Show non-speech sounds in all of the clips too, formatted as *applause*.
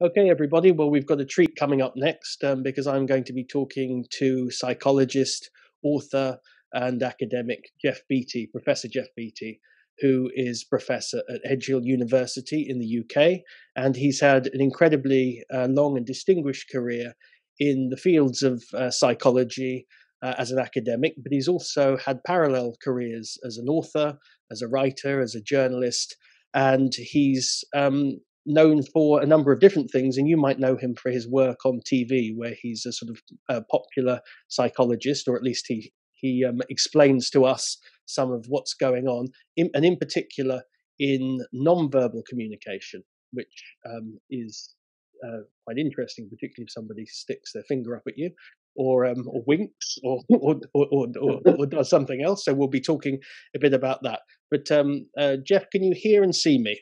Okay, everybody. Well, we've got a treat coming up next um, because I'm going to be talking to psychologist, author, and academic Geoff Beattie, Professor Geoff Beattie, who is professor at Edge Hill University in the UK. And he's had an incredibly uh, long and distinguished career in the fields of uh, psychology uh, as an academic, but he's also had parallel careers as an author, as a writer, as a journalist. And he's um, known for a number of different things, and you might know him for his work on TV, where he's a sort of uh, popular psychologist, or at least he he um, explains to us some of what's going on, in, and in particular in non-verbal communication, which um, is uh, quite interesting, particularly if somebody sticks their finger up at you, or um, or winks, or *laughs* or, or or, or does something else. So we'll be talking a bit about that. But um, uh, Geoff, can you hear and see me?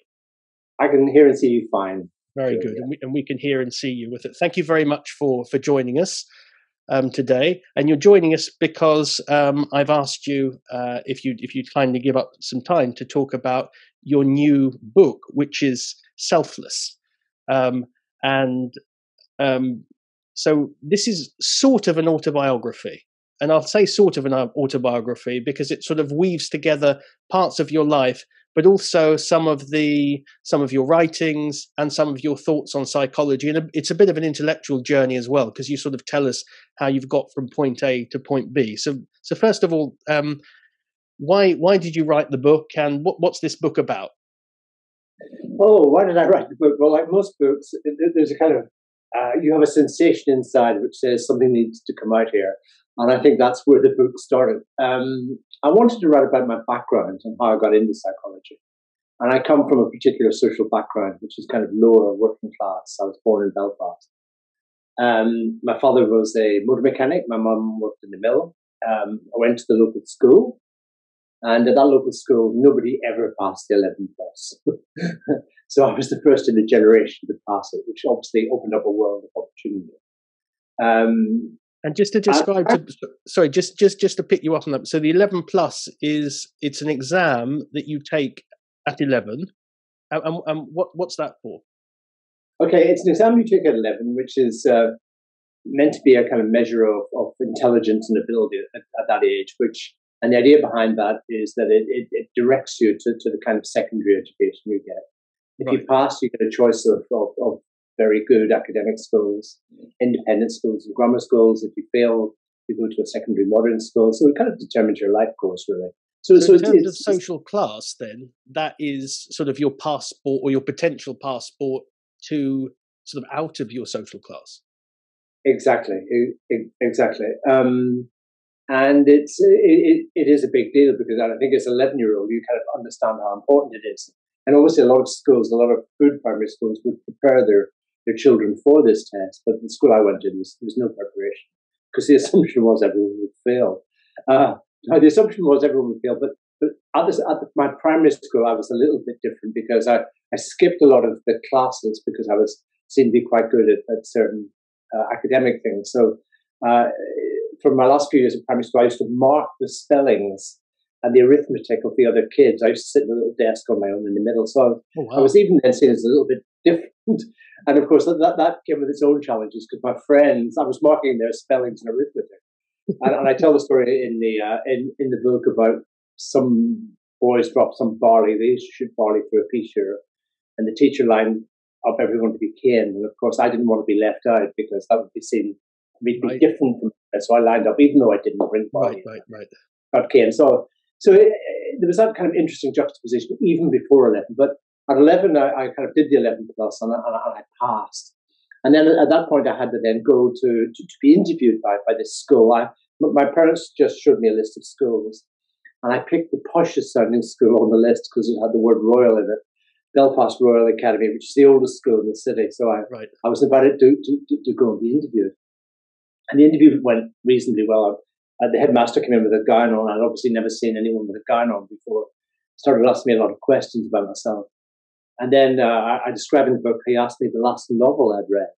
I can hear and see you fine. Very good, yeah. and, we, and we can hear and see you with it. Thank you very much for for joining us um, today, and you're joining us because um, I've asked you uh, if you if you'd kindly give up some time to talk about your new book, which is Selfless, um, and um, so this is sort of an autobiography. And I'll say sort of an autobiography because it sort of weaves together parts of your life but also some of the some of your writings and some of your thoughts on psychology. And it's a bit of an intellectual journey as well because you sort of tell us how you've got from point a to point b. So so first of all um, why why did you write the book and what, what's this book about? Oh why did i write the book? Well like most books there's a kind of uh, you have a sensation inside which says something needs to come out here. And I think that's where the book started. Um, I wanted to write about my background and how I got into psychology. And I come from a particular social background, which is kind of lower working class. I was born in Belfast. Um, my father was a motor mechanic. My mum worked in the mill. Um, I went to the local school. And at that local school, nobody ever passed the 11 plus. *laughs* so I was the first in the generation to pass it, which obviously opened up a world of opportunity. Um, and just to describe, uh, to, sorry, just just just to pick you up on that. So the eleven plus is it's an exam that you take at eleven, and, and, and what what's that for? Okay, it's an exam you take at eleven, which is uh, meant to be a kind of measure of, of intelligence and ability at, at, that age. Which and the idea behind that is that it, it, it directs you to, to the kind of secondary education you get. If right. you pass, you get a choice of, of, of very good academic schools, independent schools and grammar schools. If you fail, you go to a secondary modern school. So it kind of determines your life course, really. So, so, so in terms it's, of social class, then that is sort of your passport or your potential passport to sort of out of your social class. Exactly, exactly. Um, and it's it, it is a big deal because I think as an eleven year old, you kind of understand how important it is. And obviously, a lot of schools, a lot of good primary schools would prepare their their children for this test. But the school I went to, was, there was no preparation because the *laughs* assumption was everyone would fail. Uh, the assumption was everyone would fail, but but at, this, at my primary school, I was a little bit different because I, I skipped a lot of the classes because I was seemed to be quite good at, at certain uh, academic things. So uh, for my last few years of primary school, I used to mark the spellings and the arithmetic of the other kids. I used to sit in a little desk on my own in the middle. So oh, wow. I was even then seen as a little bit different. *laughs* And of course, that, that came with its own challenges because my friends, I was marking their spellings and arithmetic. and, and, I tell the story in the uh, in in the book about some boys dropped some barley. They used to shoot barley through a pea shooter, and the teacher lined up everyone to be caned. And of course, I didn't want to be left out because that would be seen to be right. different from. So I lined up, even though I didn't bring barley. Right, right, right. Got. So so it, there was that kind of interesting juxtaposition even before eleven, but at 11, I, I kind of did the 11 plus and I, and I, passed. And then at that point, I had to then go to, to, to be interviewed by, by this school. I, my parents just showed me a list of schools. And I picked the poshest sounding school on the list because it had the word Royal in it. Belfast Royal Academy, which is the oldest school in the city. So I, right. I was invited to, to, to, go and be interviewed. And the interview went reasonably well. Uh, the headmaster came in with a gown on. I'd obviously never seen anyone with a gown on before. Started asking me a lot of questions about myself. And then uh, I described in the book, he asked me the last novel I'd read.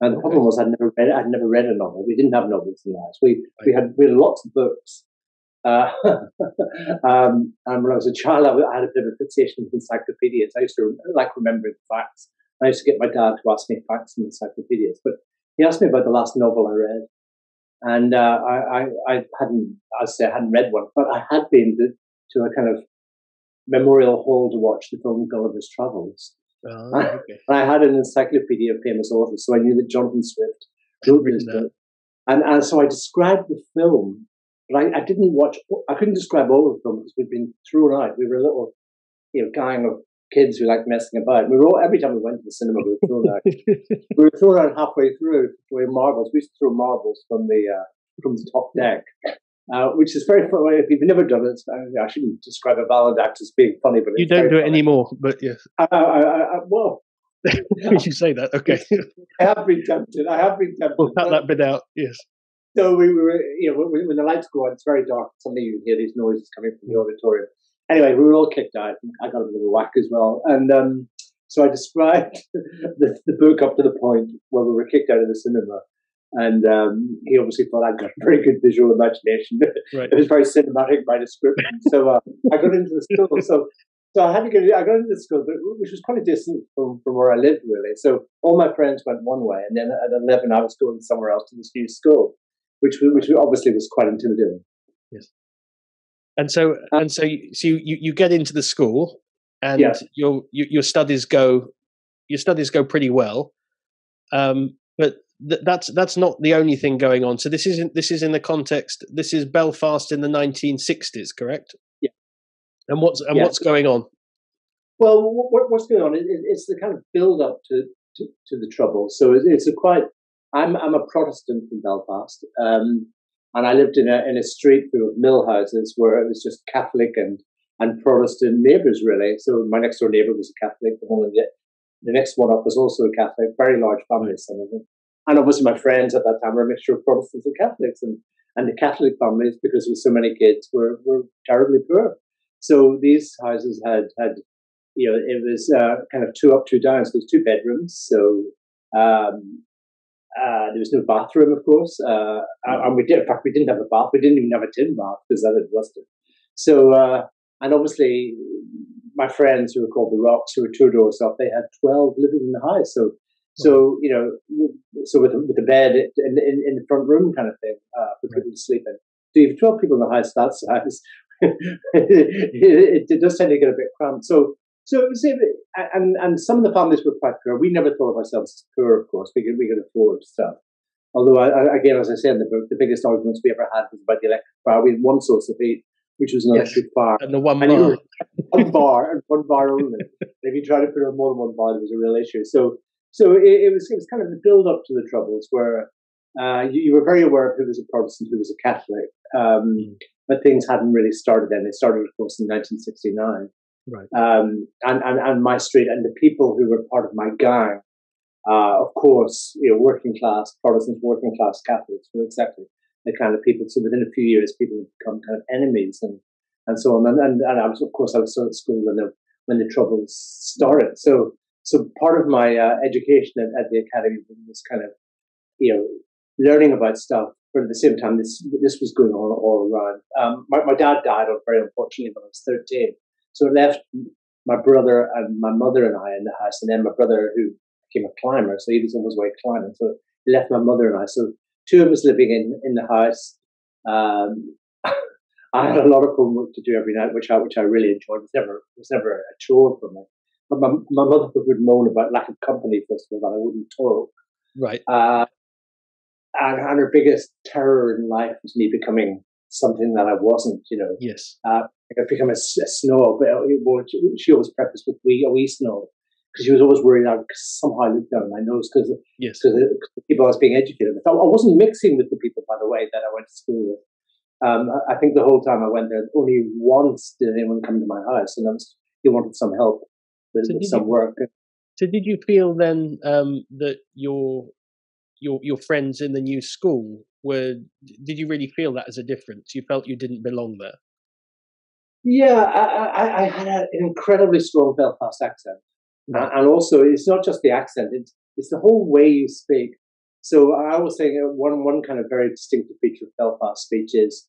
And the problem was I'd never read I'd never read a novel. We didn't have novels in the house. We we had we had lots of books. Uh, *laughs* um, and when I was a child, I had a bit of a fixation with encyclopedias. I used to like remembering facts. I used to get my dad to ask me facts from encyclopedias, but he asked me about the last novel I read. And uh, I, I, I, hadn't, I say I hadn't read one, but I had been to, to a kind of memorial hall to watch the film Gulliver's Travels. Oh, *laughs* okay. I had an encyclopedia of famous authors, so I knew that Jonathan Swift wrote this book. And, and so I described the film, but I, I didn't watch, I couldn't describe all of them because we'd been thrown out. We were a little, you know, gang of kids who liked messing about. We were all, every time we went to the cinema, we were thrown out. *laughs* we were thrown out halfway through, throwing marbles. We used to throw marbles from the, uh, from the top deck. Uh, which is very funny. If you've never done it, I shouldn't describe a ballad act as being funny, but you don't do it anymore. But yes, I, I, I, well, *laughs* you say that, okay? I have been tempted. I have been tempted. We'll cut that bit out. Yes. So we were, you know, when, when the lights go on, it's very dark. Suddenly you hear these noises coming from the auditorium. Anyway, we were all kicked out. I got a bit of a whack as well, and um, so I described *laughs* the, the book up to the point where we were kicked out of the cinema and um, he obviously thought I'd got a very good visual imagination. *laughs* Right. it was very cinematic by description. So uh, I got into the school. So so I had to get I got into the school, which was quite a distance from, from where I lived really. So all my friends went one way, and then at eleven I was going somewhere else to this new school, which which obviously was quite intimidating. Yes. And so and so you, so you, you get into the school, and yeah. your, your studies go your studies go pretty well. Um, but th- that's that's not the only thing going on. So this isn't this is in the context. This is Belfast in the 1960s, correct? Yeah. And what's and yeah. what's going on? Well, what, what's going on? It, it's the kind of build up to, to, to the trouble. So it's, it's, a quite. I'm I'm a Protestant from Belfast, um, and I lived in a in a street full of mill houses where it was just Catholic and and Protestant neighbours really. So my next door neighbour was a Catholic. The one the, the next one up was also a Catholic. Very large family, some of them. And obviously, my friends at that time were a mixture of Protestants and Catholics, and and the Catholic families, because there were so many kids, were were terribly poor. So these houses had had, you know, it was uh, kind of two up, two down. So there's two bedrooms. So um, uh, there was no bathroom, of course, uh, and we did. In fact, we didn't have a bath. We didn't even have a tin bath because that had rusted. So, uh, and obviously, my friends who were called the Rocks, who were two doors up, they had twelve living in the house. So so you know, so with with the bed in, in, in the front room kind of thing uh, for people to sleep in. So you have twelve people in the house that size. it, it, does tend to get a bit cramped. So so it was, and and some of the families were quite poor. We never thought of ourselves as poor, of course. We could we could afford stuff. Although I, again, as I said in the book, the biggest arguments we ever had was about the electric bar. We had one source of heat, which was an yes. electric bar, and the one and bar, one bar, and one bar only. if you tried to put on more than one bar, there was a real issue. So so it, it, was it was kind of the build up to the Troubles, where uh, you, you, were very aware of who was a Protestant, who was a Catholic, um, mm. but things hadn't really started then. They started, of course, in 1969. Right. Um, and, and, and my street and the people who were part of my gang, uh, of course, you know, working class Protestants, working class Catholics were exactly the kind of people. So within a few years, people would become kind of enemies and, and so on. And, and, and I was, of course, I was still at school when the, when the troubles started. So so part of my uh, education at, at, the academy was kind of, you know, learning about stuff, but at the same time, this this was going on all around. Um, my, my dad died very unfortunately when I was 13. So it left my brother and my mother and I in the house, and then my brother, who became a climber, so he was on his way climbing. So it left my mother and I. So two of us living in, in the house. Um, *laughs* I had a lot of homework to do every night, which I which I really enjoyed. It was never it was never a chore for me But my, my mother would moan about lack of company, first of all, that I wouldn't talk. Right. Uh, and, and her biggest terror in life was me becoming something that I wasn't, you know. Yes. Uh, I'd become a, a snob. But she always prefaced with we, a wee snob. Because she was always worried I would somehow look down my nose because yes. Cause the people I was being educated with. I wasn't mixing with the people, by the way, that I went to school with. Um, I think the whole time I went there, only once did anyone come to my house, and I was, he wanted some help with, so with some you, work. So did you feel then um, that your your your friends in the new school were? Did you really feel that as a difference? You felt you didn't belong there. Yeah, I, I, I had an incredibly strong Belfast accent, right. and also it's not just the accent; it's it's the whole way you speak. So I was saying uh, one one kind of very distinctive feature of Belfast speech is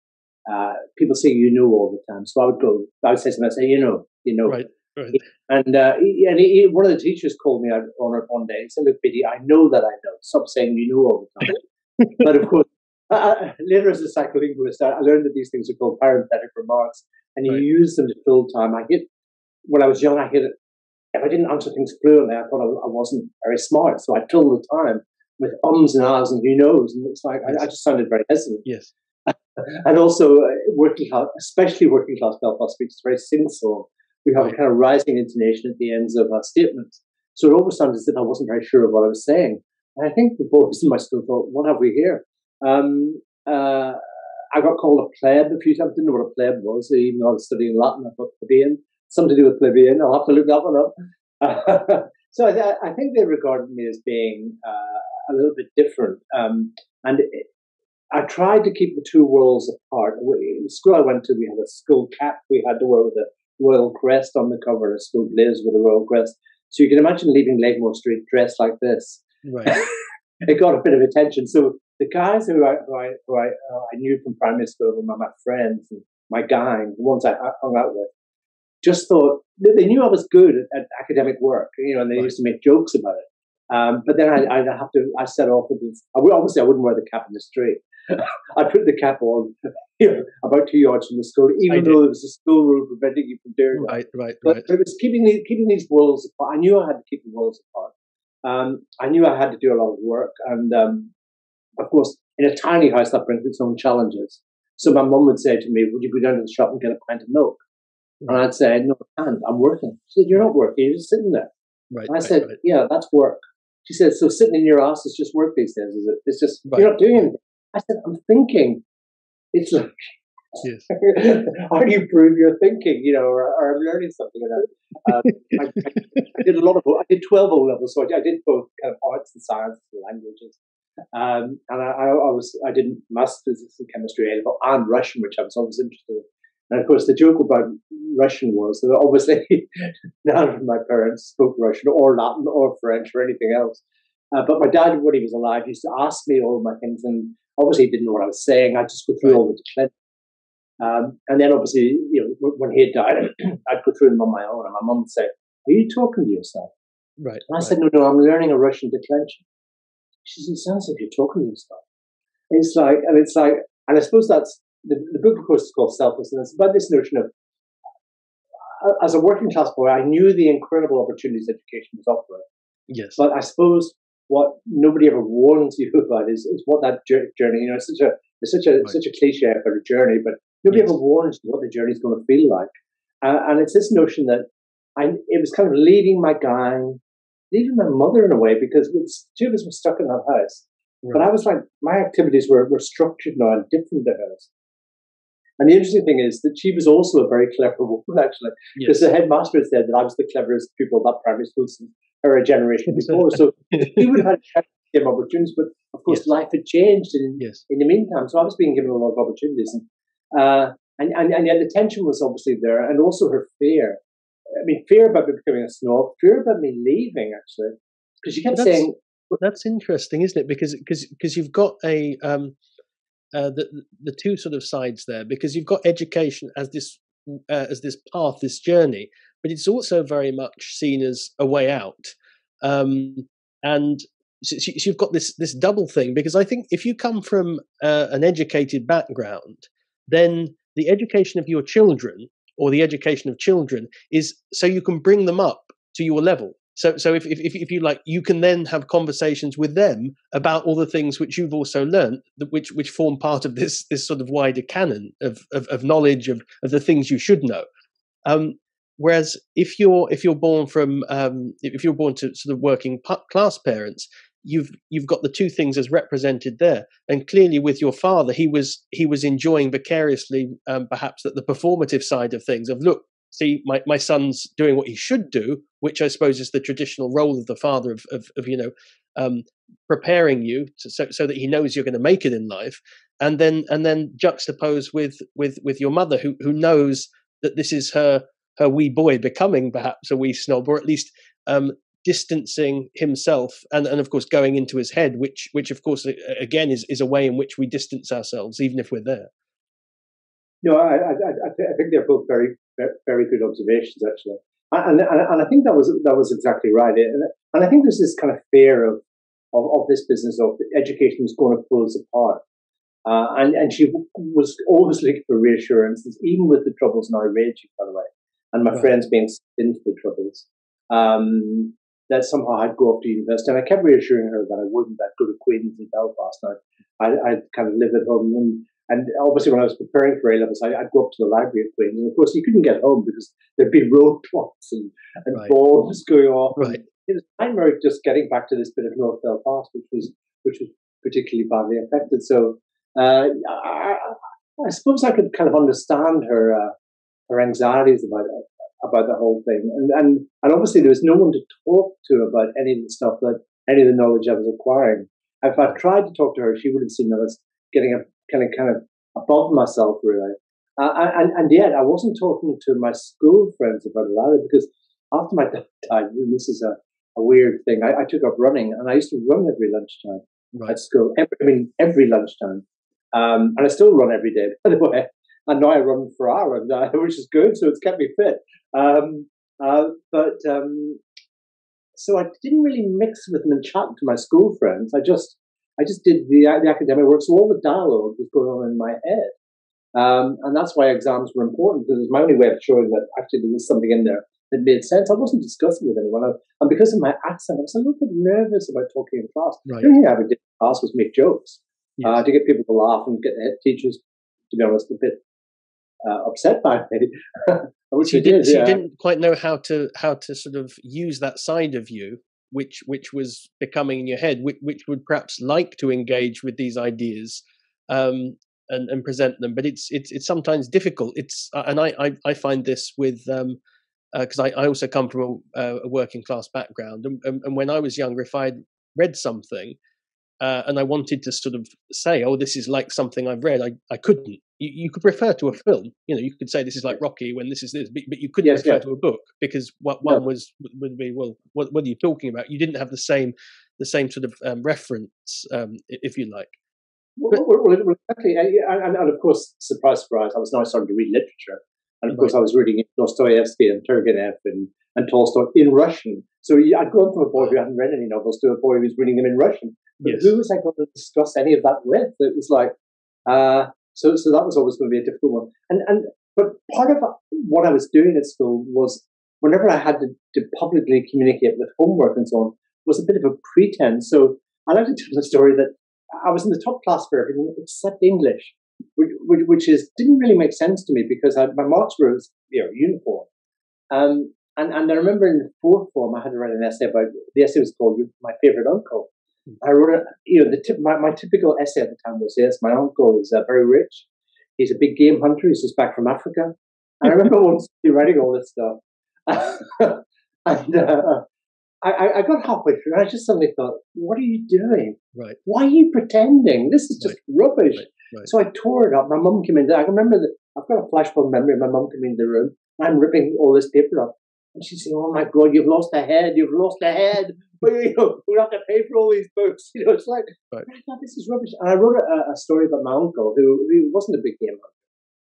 uh, people say you know all the time. So I would go, I would say them, I say you know, you know, right. Right. And uh, and he, one of the teachers called me out on it one day and said, "Look, Beattie, I know that I know. Stop saying you know all the time." *laughs* but of course, uh, later as a psycholinguist, I learned that these things are called parenthetic remarks, and you right. use them to fill time. I hit when I was young. I hit it. If I didn't answer things fluently, I thought I, I wasn't very smart, so I filled the time with ums and ahs and you knows, and it's like yes. I, I, just sounded very hesitant. Yes. *laughs* and also uh, working class, especially working class Belfast speech, is very sing-song. We have right. a kind of rising intonation at the ends of our statements. So it always sounded as if I wasn't very sure of what I was saying. And I think the boys in my school thought, what have we here? Um, uh, I got called a pleb a few times. Didn't know what a pleb was, even though I was studying Latin. I thought plebeian, something to do with plebeian. I'll have to look that one up. *laughs* so I, I, think they regarded me as being uh, a little bit different. Um, and it, I tried to keep the two worlds apart. The school I went to, we had a school cap we had to wear with a royal crest on the cover, a school blaze with a royal crest. So you can imagine leaving Legmore Street dressed like this. Right. *laughs* it got a bit of attention. So the guys who I, who I, who I, uh, I knew from primary school were my friends and my gang, the ones I hung out with, just thought that they knew I was good at, at academic work, you know, and they right. used to make jokes about it. Um, but then I, I have to, I set off with this. I would, obviously, I wouldn't wear the cap in the street. *laughs* I put the cap on *laughs* you know, about two yards from the school, even though there was a school rule preventing you from doing right, that. Right, right, But it was keeping the, keeping these worlds apart. I knew I had to keep the worlds apart. Um, I knew I had to do a lot of work, and um, of course, in a tiny house, that brings its own challenges. So my mum would say to me, "Would you go down to the shop and get a pint of milk?" And I'd say, "No, I can't. I'm working." She said, "You're not working. You're just sitting there." Right. And I said, right. "Yeah, that's work." She said, "So sitting in your ass is just work these days, is it? It's just you're not doing anything." I said, "I'm thinking." It's like Yes. *laughs* How do you prove your thinking, you know, or, or I'm learning something? Um, I, I, did a lot of, I did 12 O levels, so I, I, did both kind of arts and science and languages. Um, and I, I, was, I did maths, physics, and chemistry A level and Russian, which I was always interested in. And of course, the joke about Russian was that obviously *laughs* none of my parents spoke Russian or Latin or French or anything else. Uh, but my dad, when he was alive, used to ask me all my things, and obviously he didn't know what I was saying. I'd just go through all the declensions um, and then obviously, you know, when he had died, *clears throat* I'd go through them on my own, and my mum would say, "Are you talking to yourself?" Right. And I right. said, "No, no, I'm learning a Russian declension." She said, "It sounds like you're talking to yourself." It's like, and it's like, and I suppose that's the, the book, of course, is called Selfless, and it's about this notion of, uh, as a working class boy, I knew the incredible opportunities education was offering. Yes. But I suppose what nobody ever warns you *laughs* about is, is what that journey, you know, it's such a it's such a right. such a cliche for a journey, but Nobody yes. ever warns you what the journey is going to feel like. Uh, and it's this notion that I, it was kind of leaving my gang, leaving my mother in a way, because two of us were stuck in that house. Right. But I was like, my activities were, were structured now and different to hers. And the interesting thing is that she was also a very clever woman, actually, because yes. the headmaster had said that I was the cleverest pupil at that primary school since her generation *laughs* before. so he would have had same opportunities, but of course, yes. life had changed in, yes. in the meantime. So I was being given a lot of opportunities. And uh, and, and, and yet the tension was obviously there, and also her fear. I mean, fear about me becoming a snob, fear about me leaving, actually, because you kept that's, saying. That's interesting, isn't it? Because because because you've got a um, uh, the the two sort of sides there. Because you've got education as this uh, as this path, this journey, but it's also very much seen as a way out. Um, and so you've got this this double thing because I think if you come from uh, an educated background, then the education of your children or the education of children is so you can bring them up to your level. So, so if, if, if you like, you can then have conversations with them about all the things which you've also learned, which which form part of this this sort of wider canon of of, of knowledge of of the things you should know. Um, whereas if you're if you're born from um, if you're born to sort of working class parents, you've you've got the two things as represented there. And clearly with your father he was he was enjoying vicariously um, perhaps that the performative side of things of look see my, my son's doing what he should do which i suppose is the traditional role of the father of of, of you know um, preparing you to, so, so that he knows you're going to make it in life. And then and then juxtapose with with with your mother who who knows that this is her her wee boy becoming perhaps a wee snob or at least um, distancing himself and, and of course going into his head which which of course again is, is a way in which we distance ourselves even if we're there no i i, I think they're both very very good observations actually and, and, and I think that was that was exactly right. And, and I think there's this kind of fear of, of, of this business of education is going to pull us apart. Uh, and, and she was always looking for reassurances, even with the troubles now raging, by the way, and my right. friends being into the troubles. Um, that somehow I'd go off to university, and I kept reassuring her that I wouldn't. I'd go to Queen's in Belfast. Now, I, I'd kind of live at home, and, and obviously when I was preparing for A levels, I, would go up to the library at Queen's, and of course you couldn't get home because there'd be *laughs* roadblocks and, and right. bombs going off. Right. It was a nightmare just getting back to this bit of North Belfast, which was which was particularly badly affected. So uh, I, I, suppose I could kind of understand her uh, her anxieties about about the whole thing, and and and obviously there was no one to talk to about any of the stuff that any of the knowledge I was acquiring. If I tried to talk to her, she would have seen that as getting a kind of kind of above myself really. Uh, and and yet I wasn't talking to my school friends about it either because after my *laughs* dad died, this is a, a weird thing. I, I, took up running, and I used to run every lunchtime right. at school. Every, I mean, every lunchtime. Um, and I still run every day, *laughs* by the way. And now I run for Ireland, uh, *laughs* which is good. So it's kept me fit. Um, uh, but um, so I didn't really mix with them and chat to my school friends. I just I just did the, the academic work. So all the dialogue was going on in my head. Um, and that's why exams were important because it was my only way of showing that actually there was something in there that made sense. I wasn't discussing with anyone. and because of my accent, I was a little bit nervous about talking in class. Right. The only thing I ever did in class was make jokes yes. uh, to get people to laugh and get the teachers, to be honest, a bit uh, upset by me. *laughs* Which so you, did, so yeah. you didn't quite know how to how to sort of use that side of you, which which was becoming in your head, which, which would perhaps like to engage with these ideas. Um, and, and present them, but it's it's it's sometimes difficult. It's uh, and I, I, I find this with um, because uh, I, I also come from a, a working class background, and, and, and, when I was younger, if I'd read something, uh, and I wanted to sort of say, "Oh, this is like something I've read," I, I couldn't. You, you, could refer to a film, you know. You could say this is like Rocky when this is this, but, but you couldn't yes, refer to a book because what one no. was would be well, what, what, are you talking about? You didn't have the same the same sort of um, reference, um, if you like. Well, well, well, exactly, and, and, and, of course, surprise, surprise, I was now starting to read literature, and of right. course, I was reading Dostoevsky and Turgenev and, and Tolstoy in Russian. So I'd gone from a boy who hadn't read any novels to a boy who was reading them in Russian. But yes. who was I going to discuss any of that with? It was like, uh, so so that was always going to be a difficult one. And and but part of what I was doing at school was whenever I had to, to publicly communicate with homework and so on was a bit of a pretense. So I like to tell the story that I was in the top class for everything except English, which, which is didn't really make sense to me because I, my marks were you know uniform. Um, and, and I remember in the fourth form, I had to write an essay about the essay was called "My Favorite Uncle," I wrote, a, you know, the tip, my, my typical essay at the time was this: my uncle is uh, very rich. He's a big game hunter. He's just back from Africa. I remember *laughs* once writing all this stuff, *laughs* and uh, I, I, got halfway through, and I just suddenly thought, "What are you doing? Right? Why are you pretending? This is just right. rubbish." Right. Right. So I tore it up. My mum came in. I remember that I've got a flashbulb memory. Of my mum came in the room, I'm ripping all this paper up, and she's saying, "Oh my God, you've lost a head! You've lost a head! *laughs* But you know, we have to pay for all these books." *laughs* You know, it's like, right. This is rubbish. And I wrote a, a story about my uncle who, who wasn't a big game hunter.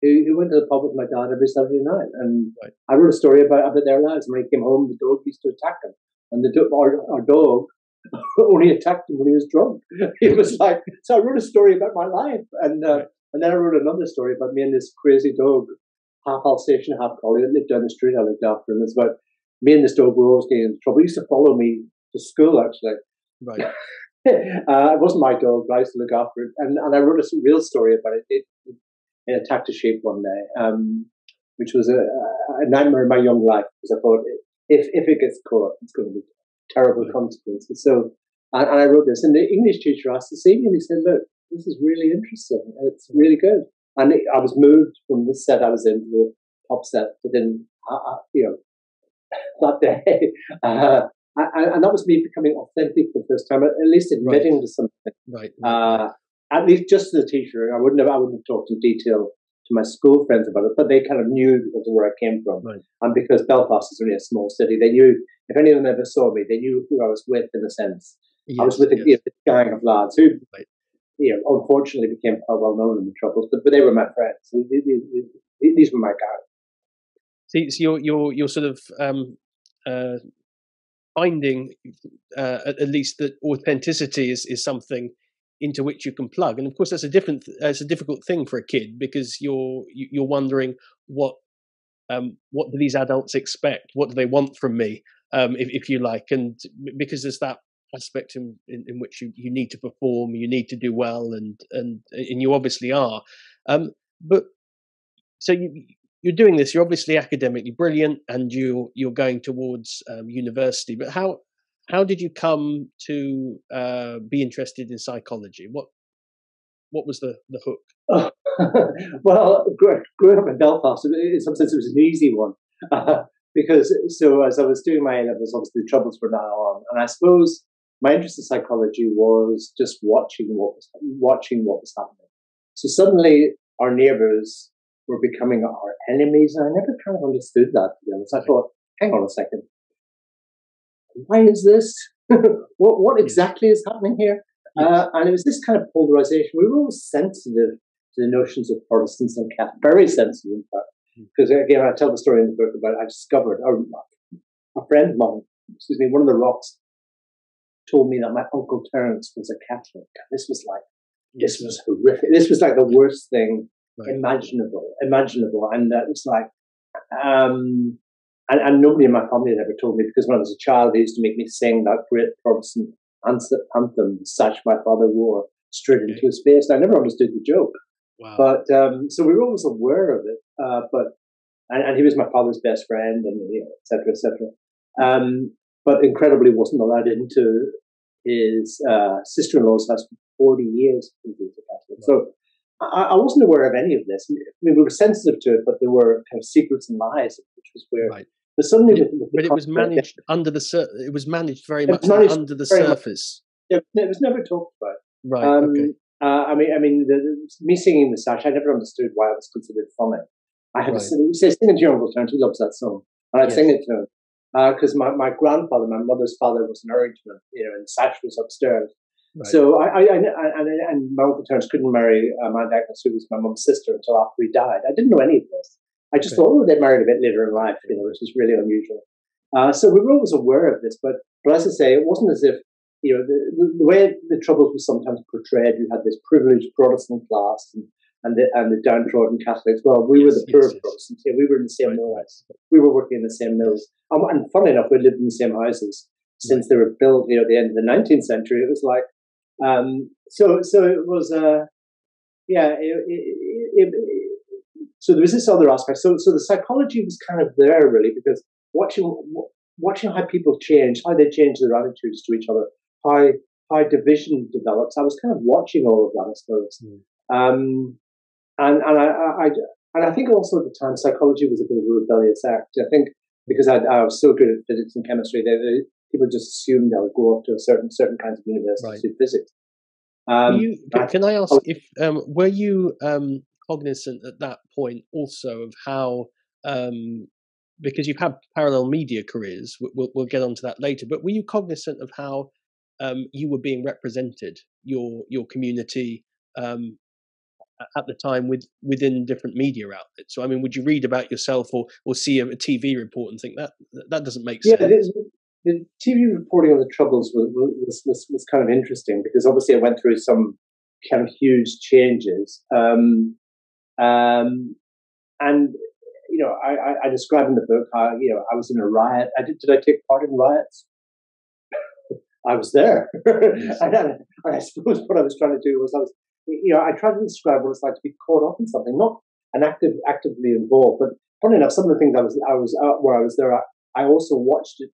Who, who went to the pub with my dad every Saturday night, and right. I wrote a story about about their lives. When he came home, the dog used to attack him, and the our, our dog *laughs* only attacked him when he was drunk. He was like, so I wrote a story about my life, and uh, right. and then I wrote another story about me and this crazy dog half Alsatian, half collie that lived down the street. I looked after him. It's about me and this dog were always getting into trouble. He used to follow me to school, actually. Right. *laughs* uh, it wasn't my dog, but I used to look after it. And, and I wrote a real story about it. It, it attacked a sheep one day, um, which was a, a, nightmare in my young life because I thought if, if it gets caught, it's going to be terrible consequences. So, and, and, I wrote this, and the English teacher asked to see me, and he said, "Look, this is really interesting. It's really good." And I was moved from the set I was in to the top set within, uh, you know, *laughs* that day. Uh, and, and, that was me becoming authentic for the first time, at least admitting right. to something. Right. Uh, at least just the teacher. I wouldn't have, I wouldn't have talked in detail to my school friends about it, but they kind of knew where I came from. Right. And because Belfast is only a small city, they knew if any of them ever saw me, they knew who I was with in a sense. Yes, I was with a, yes. a gang of lads who right you know, unfortunately became quite well known in the Troubles, but, but they were my friends. These, were my guys. So, so you're you're you're sort of um, uh, finding uh, at least that authenticity is is something into which you can plug, and of course that's a different it's a difficult thing for a kid because you're you're wondering what um, what do these adults expect? What do they want from me? Um, if, if you like, and because there's that aspect in, in, in, which you, you need to perform, you need to do well, and and and you obviously are. Um, but so you you're doing this. You're obviously academically brilliant, and you you're going towards um, university. But how how did you come to uh, be interested in psychology? What what was the the hook? Oh, *laughs* well, growing up in Belfast, in some sense, it was an easy one. Uh, *laughs* because so as I was doing my A levels, obviously the troubles were now on, and I suppose my interest in psychology was just watching what was watching what was happening. So suddenly our neighbours were becoming our enemies, and I never kind of understood that. To be honest, I thought, hang on a second, why is this? *laughs* what what exactly is happening here? Uh, and it was this kind of polarization. We were all sensitive to the notions of Protestants and Catholics, very sensitive, in fact. Because hmm. again, I tell the story in the book about I discovered a, a friend of mine, excuse me, one of the rocks told me that my uncle Terence was a Catholic. This was like, this was horrific. This was like the worst thing right. imaginable, imaginable. And uh, it was like, um, and, and, nobody in my family had ever told me because when I was a child, they used to make me sing that great Protestant anthem, "Sash my father wore straight into his face." I never understood the joke, wow. but um, so we were always aware of it. Uh, but and, and, he was my father's best friend, and you know, et cetera, et cetera. Um, but incredibly wasn't allowed into his uh, sister-in-law's house for 40 years. So I, I, wasn't aware of any of this. I mean, we were sensitive to it, but there were kind of secrets and lies, which was weird. Right. But suddenly, with, with but it was managed yeah. under the sur- it was managed very much managed under the surface. Much. Yeah, it was never talked about. Right. Um, okay. Uh, I mean, I mean, the, the, me singing the sash, I never understood why it was considered funny. I had right. to sing, say, sing it to your Uncle Terence, he loves that song, and I'd yes. sing it to him because uh, my, my grandfather, my mother's father, was an Irishman, you know, and Sash was upstairs. Right. So I, I, I, and, and my uncle Terence couldn't marry Amanda Agnes, who was my mum's sister, until after he died. I didn't know any of this. I just okay. thought, oh, they married a bit later in life, you know, which was really unusual. Uh, so we were always aware of this, but but as I say, it wasn't as if you know the, the, the way the troubles were sometimes portrayed. You had this privileged Protestant class and and the, and the downtrodden Catholics. Well, we yes, were the poor yes, Protestants. Yeah, we were in the same mills. We were working in the same mills. Um, and funny enough, we lived in the same houses since they were built, you know, at the end of the 19th century. It was like, um, so, so it was, uh, yeah, it, it, it, so there was this other aspect. So, so the psychology was kind of there really because watching, watching how people change, how they change their attitudes to each other, how, how division develops. I was kind of watching all of that, I suppose. Mm. Um, and and I, I, and I think also at the time psychology was a bit of a rebellious act. I think because I, I was so good at physics and chemistry, they, they, people just assumed I would go up to a certain certain kinds of universities right. to physics. Um, you, can I ask if um, were you um, cognizant at that point also of how um, because you've had parallel media careers, we'll, we'll get onto that later. But were you cognizant of how um, you were being represented, your your community, um, at the time with within different media outlets. So I mean, would you read about yourself or or see a, a TV report and think that that doesn't make sense? yeah, the TV reporting on the Troubles was, was, was, was, kind of interesting because obviously I went through some kind of huge changes. Um, um, and, you know, I, I, describe in the book how, you know, I was in a riot. I did, did I take part in riots? *laughs* I was there. *laughs* and, I, and I suppose what I was trying to do was I was you know, I try to describe what it's like to be caught up in something, not an active, actively involved. But funny enough, some of the things I was, I was uh, where I was there, I, I, also watched it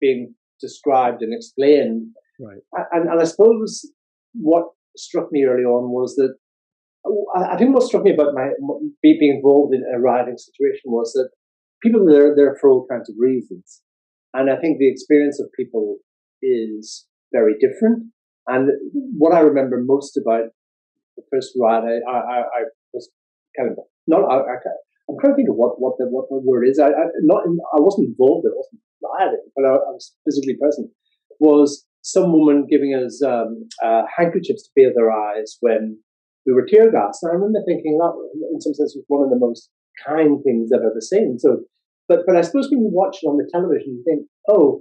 being described and explained. Right. And, and I suppose what struck me early on was that I think what struck me about my being involved in a rioting situation was that people are there, there for all kinds of reasons, and I think the experience of people is very different. And what I remember most about the first ride, I, I, I was kind of not. I, I, am trying to think of what, what the what the word is. I, I not I wasn't involved. I wasn't riding, but I, I, was physically present. Was some woman giving us um, uh, handkerchiefs to bathe their eyes when we were tear gassed? And I remember thinking that, in some sense, it was one of the most kind things I've ever seen. So but but I suppose when you watch it on the television, you think, oh,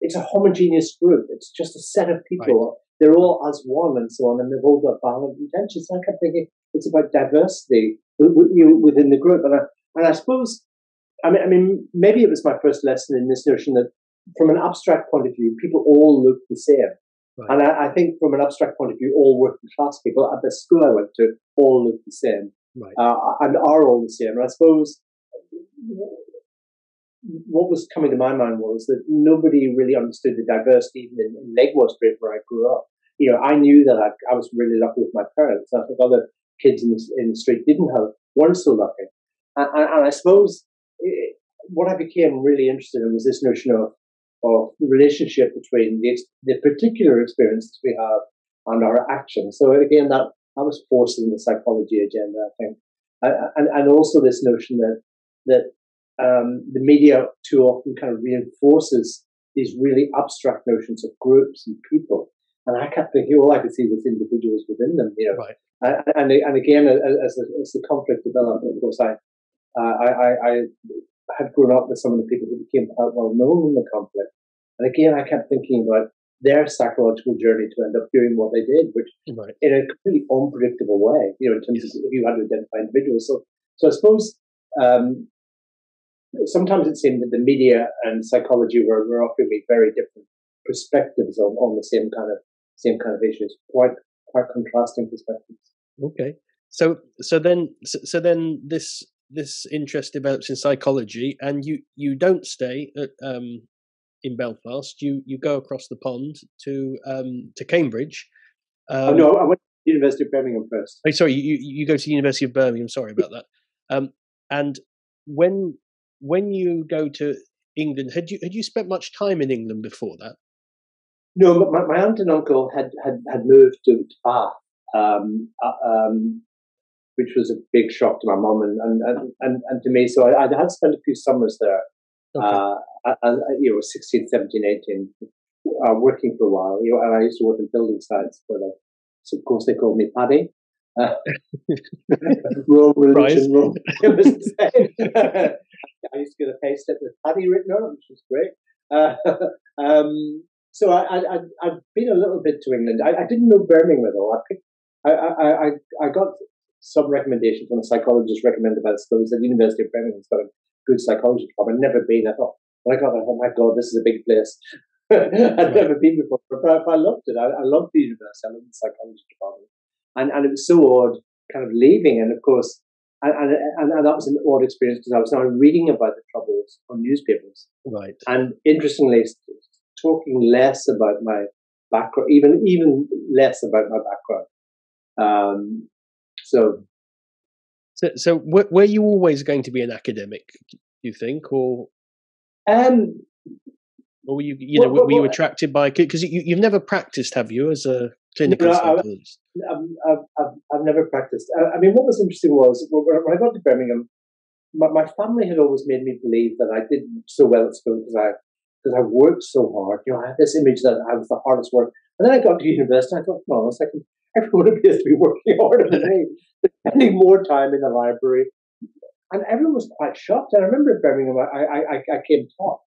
it's a homogeneous group. It's just a set of people. Right. They're all as one and so on, and they've all got violent intentions. And I kept thinking it's about diversity within the group, and I, and I suppose, I mean, I mean, maybe it was my first lesson in this notion that from an abstract point of view, people all look the same. Right. And I, I, think from an abstract point of view, all working class people at the school I went to all look the same right. uh, and are all the same. And I suppose what was coming to my mind was that nobody really understood the diversity even in, in Legmore Street where I grew up. You know, I knew that I, I was really lucky with my parents. I think other kids in the, in the street didn't have, weren't so lucky. And, and, and I suppose it, what I became really interested in was this notion of, of relationship between the, the particular experiences we have and our actions. So again, that, that was forcing the psychology agenda, I think. And, and also this notion that, that um, the media too often kind of reinforces these really abstract notions of groups and people. And I kept thinking, all I could see was individuals within them, you know. Right. And, and, and again, as, the, as the conflict developed, of course, I, uh, I, I, I had grown up with some of the people who became quite well known in the conflict. And again, I kept thinking about their psychological journey to end up doing what they did, which right. in a completely unpredictable way, you know, in terms yes. of if you had to identify individuals. So, so I suppose um, sometimes it seemed that the media and psychology were, were offering me very different perspectives on, on the same kind of same kind of issues, quite quite contrasting perspectives. Okay, so so then so, so then this this interest develops in psychology, and you you don't stay at um, in Belfast. You you go across the pond to um, to Cambridge. Um, oh no, I went to the University of Birmingham first. Oh, sorry, you you go to the University of Birmingham. Sorry about that. Um, and when when you go to England, had you had you spent much time in England before that? No, my, my aunt and uncle had had, had moved to, Bath, um, uh, um, which was a big shock to my mum and, and, and, and, to me. So I, I, had spent a few summers there, okay. uh, I, you know, 16, 17, 18, uh, working for a while. You know, and I used to work in building sites where they, so of course, they called me Paddy. Uh, Rome, religion, Rome. It was the same. *laughs* I used to get a pay slip with Paddy written on it, which was great. Uh, *laughs* um, so I, I, I've been a little bit to England. I, I didn't know Birmingham at all. I picked, I, I, I, got some recommendation from a psychologist recommended by the schools at the University of Birmingham's got a good psychology department. I'd never been. I thought, when I got there, oh my God, this is a big place. *laughs* I'd never been before, but I, I loved it. I, I loved the university. I loved the psychology department. And, and it was so odd kind of leaving. And of course, and, and, and, that was an odd experience because I was now reading about the troubles on newspapers. Right. And interestingly, talking less about my background, even even less about my background. Um, so, so, so were you always going to be an academic? You think, or um, or were you, you know, well, were, you attracted by because you, you've never practiced, have you, as a clinical no, psychologist? I, I've, I've, I've, never practiced. I, I, mean, what was interesting was when I got to Birmingham, my, my, family had always made me believe that I did so well at school because I because I worked so hard. You know, I had this image that I was the hardest work. And then I got to university, and I thought, no, a second, everyone appears *laughs* to be working harder than me, spending more time in the library. And everyone was quite shocked. And I remember in Birmingham, I, I, I came top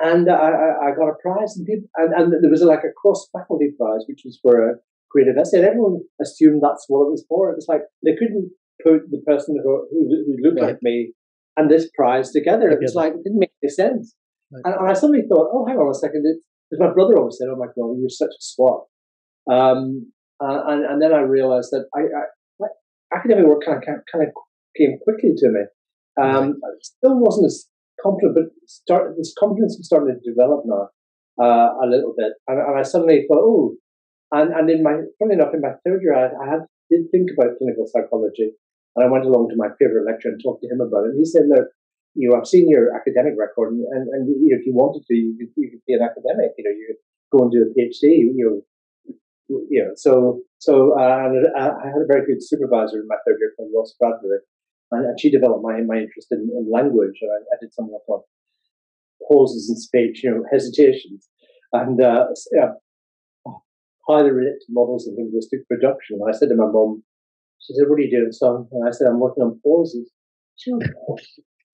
and I, I, got a prize, and, people, and, and there was like a cross faculty prize, which was for a creative essay. And everyone assumed that's what it was for. It was like they couldn't put the person who, who, looked right. like me and this prize together. It was like it didn't make any sense. Right. And, and, I suddenly thought, oh, hang on a second, because my brother always said, "Oh my God, you're such a swot." Um, uh, and, and then I realized that I, I, academic work kind of kind of came quickly to me. Um, right. Still wasn't as confident, but start, this confidence was starting to develop now uh, a little bit. And, and, I suddenly thought, oh, and, and in my, funny enough, in my third year, I, I had, did think about clinical psychology. And I went along to my favorite lecturer and talked to him about it. And he said, look, you know, I've seen your academic record, and, and, and you know, if you wanted to, you could, you could be an academic. You know, you go and do a PhD. You know, you know. So, so uh, I had a very good supervisor in my third year called Ross Bradbury, and, and she developed my, my interest in, in language. I, I did some work on pauses in speech, you know, hesitations, and uh, yeah, highly related to models of linguistic production. And I said to my mom, she said, "What are you doing, son?" And I said, "I'm working on pauses." She went,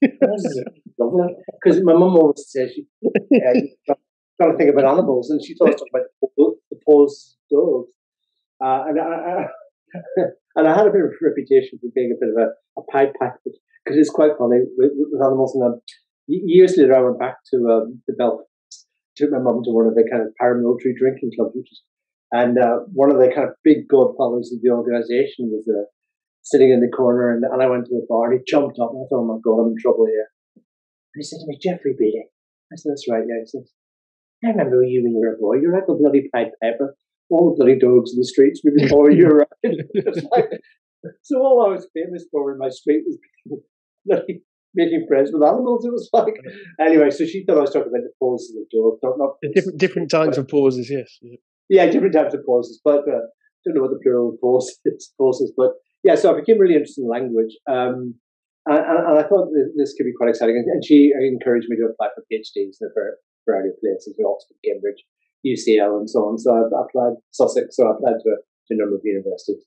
Because my mum always says she uh, trying to think about animals, and she talks about the, the paws dogs. Uh, and I, I *laughs* and I had a bit of a reputation for being a bit of a, a pipe pipe because it's quite funny with, with animals. And um, years later, I went back to um, the Belfast, took my mum to one of the kind of paramilitary drinking clubs, which is, and uh, one of the kind of big godfathers of the organisation was uh, sitting in the corner, and, and I went to the bar, and he jumped up, and I thought, oh my god, I'm in trouble here. And he said to me, Geoffrey Beattie. I said, that's right, yeah. He says, I remember you when you were a boy. You're like a bloody Pied Piper. All the bloody dogs in the streets before you were like, so all I was famous for in my street was *laughs* bloody making friends with animals. It was like anyway. So she thought I was talking about the pauses of the dog, not, not different different types of pauses. Yes. Yeah, different types of pauses, but uh, don't know what the plural of pauses pauses. *laughs* But yeah, so I became really interested in language. Um, and, and, I thought this could be quite exciting. And she encouraged me to apply for PhDs in a variety of places, Oxford, Cambridge, UCL, and so on. So I applied Sussex. So I applied to a, to a number of universities.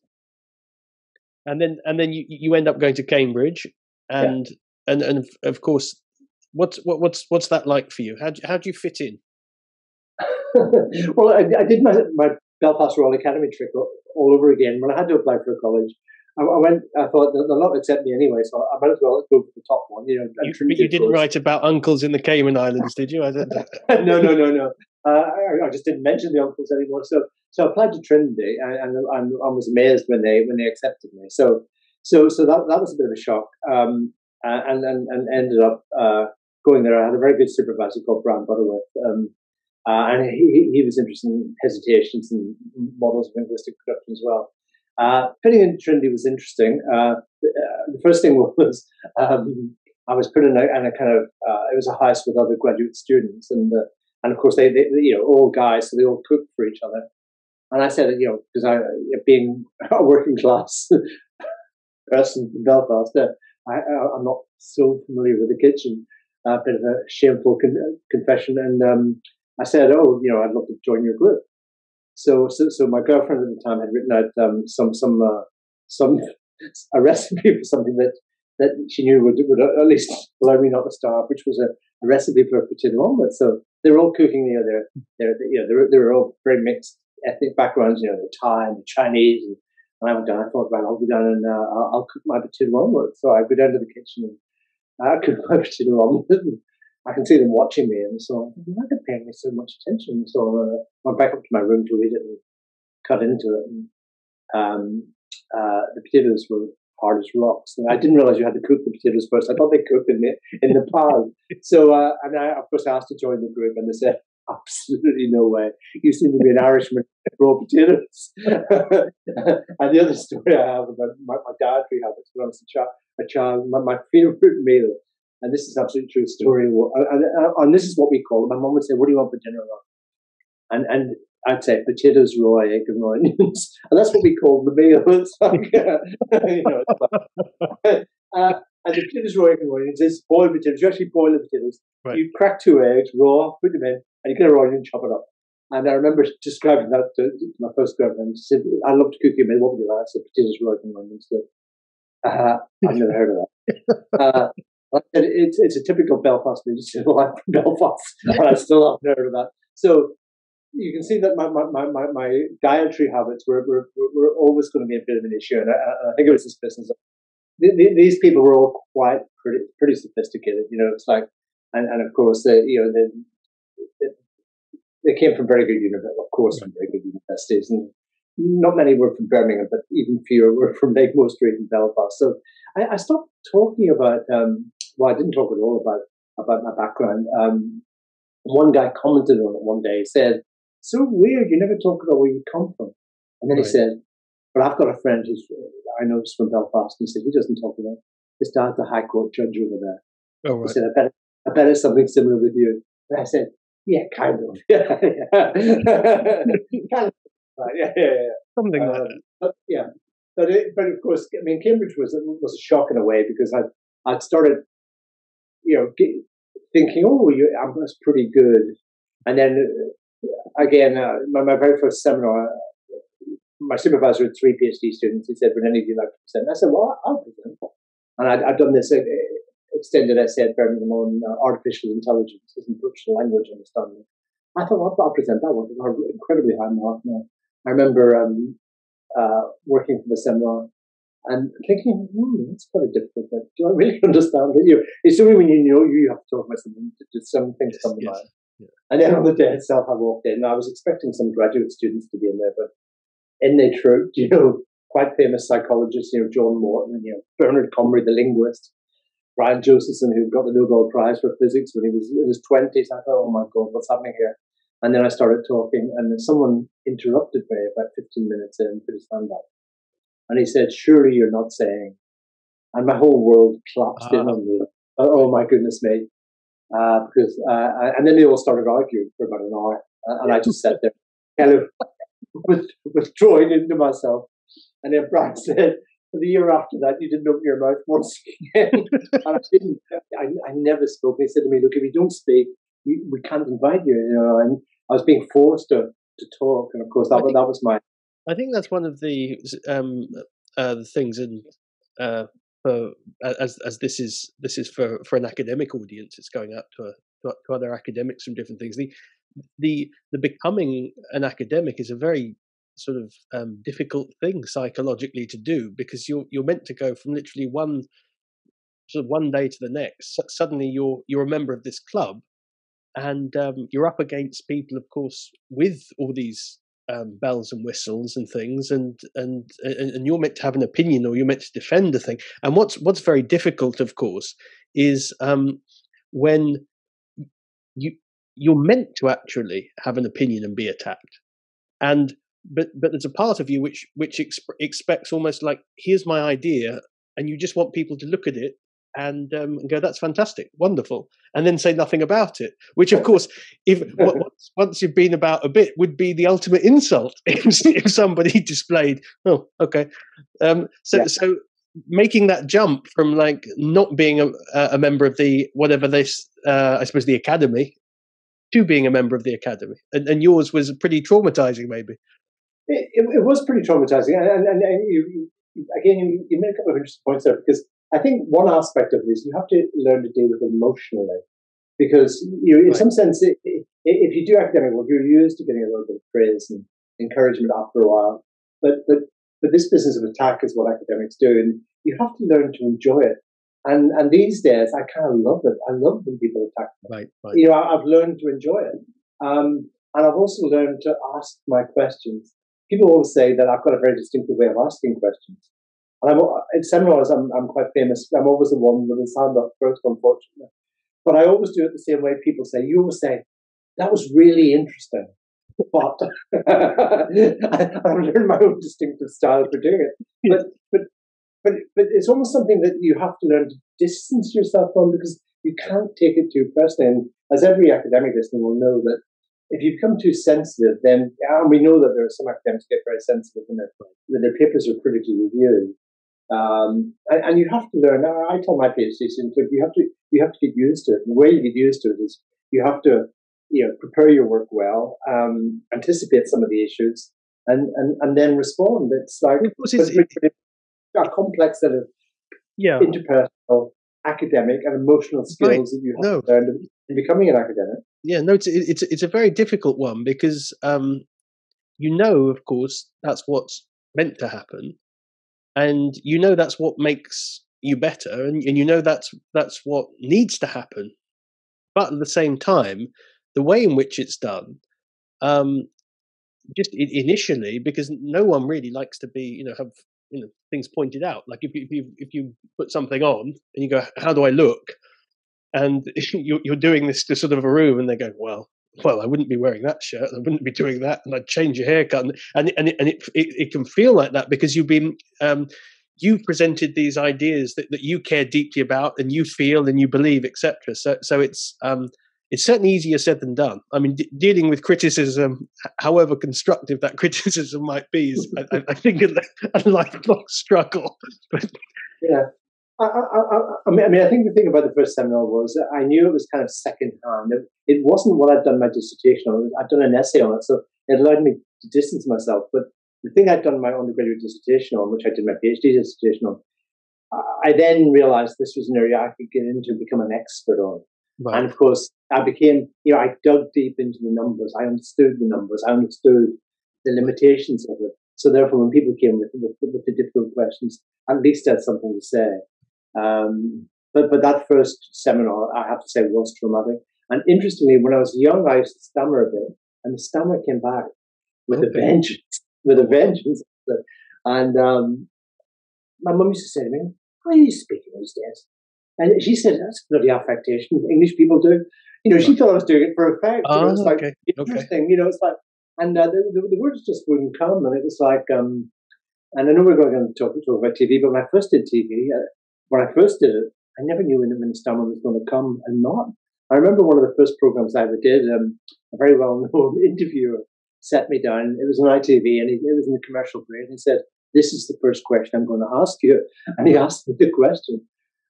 And then, and then you, you end up going to Cambridge, and yeah. and and of course, what's what, what's what's that like for you? How do, how do you fit in? *laughs* well, I, I, did my my Belfast Royal Academy trick all over again when I had to apply for a college. I, I went. I thought they'll not accept me anyway, so I might as well go for the top one. You know, you, you didn't write about uncles in the Cayman Islands, did you? I *laughs* no, no, no, no. Uh, I, I, just didn't mention the uncles anymore. So, so I applied to Trinity, and, and, and I was amazed when they when they accepted me. So, so, so that that was a bit of a shock, um, and and and ended up uh, going there. I had a very good supervisor called Brian Butterworth. Um, uh, and he, he was interested in hesitations and models of linguistic production as well. Uh, fitting Trinity was interesting. Uh, the, uh, the, first thing *laughs* was um, I was put in a, in a kind of uh, it was a house with other graduate students, and and of course they, they, you know all guys, so they all cook for each other. And I said, you know, because I being *laughs* a working class *laughs* person from Belfast, I, am not so familiar with the kitchen. A bit of a shameful con- confession, and um, I said, oh, you know, I'd love to join your group. So, so, so my girlfriend at the time had written out um, some some uh, some *laughs* a recipe for something that that she knew would would at least allow me not to starve, which was a, a recipe for a potato omelette. So they were all cooking, you know, they're they're you know they're they were all very mixed ethnic backgrounds, you know, the Thai and the Chinese. And, and I went down. I thought, right, I'll go down and uh, I'll, I'll, cook my potato omelette. So I go down to the kitchen and I *laughs* cook my potato omelette. And I can see them watching me, and so why are they paying me so much attention? So uh, I went back up to my room to read it and cut into it. And um, uh, the potatoes were hard as rocks, and I didn't realize you had to cook the potatoes first. I thought they cooked in the in the pan. *laughs* so, uh, and I of course I asked to join the group, and they said. Absolutely no way. You seem to be an Irishman raw potatoes. *laughs* and the other story I have about my, my dietary habits when I was a child, a child my, my favorite meal and this is absolutely true story. And, and, this is what we call. My mom would say, "What do you want for dinner?" And and I'd say potatoes, raw egg, and onions, and that's what we call the meal. *laughs* It's like, *laughs* you know, *laughs* uh, and the potatoes, raw egg, and onions is boiled potatoes. You actually boil the potatoes. Right. You crack two eggs raw, put them in, and you get a raw onion, chop it up. And I remember describing that to, my first girlfriend. She said, "I love to cook you. What would you like?" I said, "Potatoes, raw egg, and onions." Uh, I've never heard of that. Uh, it's, it's a typical Belfast music. I'm from Belfast, and I still haven't heard of that. So you can see that my, my, my, my dietary habits were, were, were always going to be a bit of an issue. And I, I think it was this business. These people were all quite pretty, pretty sophisticated. You know, it's like, and, and of course, they, you know, they, they came from very good universities, of course, from very good universities. And not many were from Birmingham, but even fewer were from Lake Street in Belfast. So I, I stopped talking about um, well, I didn't talk at all about about my background. Um, one guy commented on it one day. He said, "So weird, you never talk about where you come from." And then right. he said, "But I've got a friend who's I know is from Belfast." And he said he doesn't talk about his dad's a High Court judge over there. Oh, right. He said, "I bet I bet it's something similar with you." And I said, "Yeah, kind of. *laughs* Yeah, *laughs* kind of. Yeah, yeah, yeah. Something um, like that. But, yeah." But, it, but of course, I mean, Cambridge was was a shock in a way because I I'd started you know, thinking, oh, you, I'm that's pretty good. And then uh, again, uh, my, my very first seminar, my supervisor had three PhD students. He said, "Would any of you like to present?" And I said, "Well, I'll present." And i have done this extended essay at Birmingham on uh, artificial intelligence as natural language understanding. I thought, well, I'll present that one. It was incredibly high mark. I remember um, uh, working for the seminar and thinking, hmm, that's quite a difficult bit. Do I really *laughs* understand it? You, it's only when you know you have to talk about something, some things yes, come to yes. mind. Yeah. And then on the day itself, I walked in. I was expecting some graduate students to be in there, but in they trooped, *laughs* you know, quite famous psychologists, you know, John Morton, you know, Bernard Comrie, the linguist, Brian Josephson, who got the Nobel Prize for physics when he was in his 20s. I thought, oh my God, what's happening here? And then I started talking, and then someone interrupted me about 15 minutes in, put his hand up. And he said, Surely you're not saying. And my whole world collapsed uh-huh. in on me. Oh, oh, my goodness me. Uh, because, uh, and then they all started arguing for about an hour. And I just sat there, kind of *laughs* with, withdrawing into myself. And then Brian *laughs* said, for the year after that, you didn't open your mouth once again. *laughs* and I didn't. I, I never spoke. He said to me, look, if you don't speak, you, we can't invite you. You know, and I was being forced to, to talk. And of course, that, think, that was my. I think that's one of the um, uh, the things in uh, for as as this is this is for for an academic audience. It's going out to, a, to other academics from different things. The the the becoming an academic is a very sort of um, difficult thing psychologically to do because you're you're meant to go from literally one sort of one day to the next. So suddenly you're you're a member of this club, and um, you're up against people, of course, with all these um, bells and whistles and things, and, and and you're meant to have an opinion or you're meant to defend a thing. And what's what's very difficult, of course, is um, when you you're meant to actually have an opinion and be attacked, and but but there's a part of you which which exp- expects almost like here's my idea, and you just want people to look at it and, um, and go, "That's fantastic, wonderful," and then say nothing about it. Which, of course, if *laughs* once, once you've been about a bit, would be the ultimate insult *laughs* if, if somebody *laughs* displayed. Oh, okay. Um, so, yeah. so making that jump from like not being a, a member of the whatever this, uh, I suppose, the academy, to being a member of the academy, and, and yours was pretty traumatizing, maybe. It, it, it was pretty traumatizing, and, and, and you, you, again, you, you made a couple of interesting points there because I think one aspect of this you have to learn to deal with emotionally, because you, in right. some sense, it, it, if you do academic work, you're used to getting a little bit of praise and encouragement after a while. But but but this business of attack is what academics do, and you have to learn to enjoy it. And and these days, I kind of love it. I love when people attack me. Right, right. You know, I, have learned to enjoy it, um, and I've also learned to ask my questions. People always say that I've got a very distinctive way of asking questions. And I'm, in seminars, I'm, I'm quite famous. I'm always the one with the hand up first, unfortunately. But I always do it the same way people say. You always say, that was really interesting. But *laughs* I've learned my own distinctive style for doing it. But, but, but, but it's almost something that you have to learn to distance yourself from because you can't take it too personally. And as every academic listening will know that if you become too sensitive, then and we know that there are some academics get very sensitive when their, when their papers are critically reviewed. Um, and, and, you have to learn. I tell my PhD students, look, you have to you have to get used to it. And the way you get used to it is you have to you know prepare your work well, um, anticipate some of the issues, and and, and then respond. It's like of course it's, a complex set of yeah. interpersonal, academic, and emotional skills right. that you have no. to learn in becoming an academic. Yeah, no, it's it's it's a very difficult one because um, you know, of course, that's what's meant to happen and you know that's what makes you better and, and you know that's that's what needs to happen. But at the same time the way in which it's done um, just initially because no one really likes to be you know have you know things pointed out. Like if you if you, if you put something on and you go how do i look? And *laughs* you're, doing this to sort of a room and they go well well, I wouldn't be wearing that shirt. I wouldn't be doing that, and I'd change your haircut. And and and it, and it, it, it can feel like that because you've been um, you presented these ideas that, that you care deeply about and you feel and you believe, etc. So so it's um, it's certainly easier said than done. I mean, d- dealing with criticism, however constructive that *laughs* criticism might be, is I, I think a, *laughs* a lifelong struggle. *laughs* yeah, I, I, I, mean, I think the thing about the first seminar was I knew it was kind of secondhand. It, it wasn't what I'd done my dissertation on. I'd done an essay on it, so it allowed me to distance myself. But the thing I'd done my undergraduate dissertation on, which I did my PhD dissertation on, I then realized this was an area I could get into and become an expert on. Right. And of course, I became, you know, I dug deep into the numbers. I understood the numbers. I understood the limitations of it. So therefore, when people came with, with, with the difficult questions, at least I had something to say. Um, but but that first seminar, I have to say, was traumatic. And interestingly, when I was young, I used to stammer a bit, and the stammer came back with okay. a vengeance, *laughs* with a vengeance. And um, my mum used to say to me, "How are you speaking these days?" And she said, "That's bloody affectation. English people do." You know, she thought I was doing it for effect. Oh, you know, it's like okay. interesting. Okay. You know, it's like, and uh, the, the, the, words just wouldn't come, and it was like, um, and I know we're going to talk, talk about TV, but when I first did TV, uh, when I first did it, I never knew when, the stammer was going to come and not. I remember one of the first programs I ever did, um, a very well-known *laughs* interviewer sat me down. It was on ITV, and he, it was in the commercial break. And he said, "This is the first question I'm going to ask you." *laughs* And he asked me the question,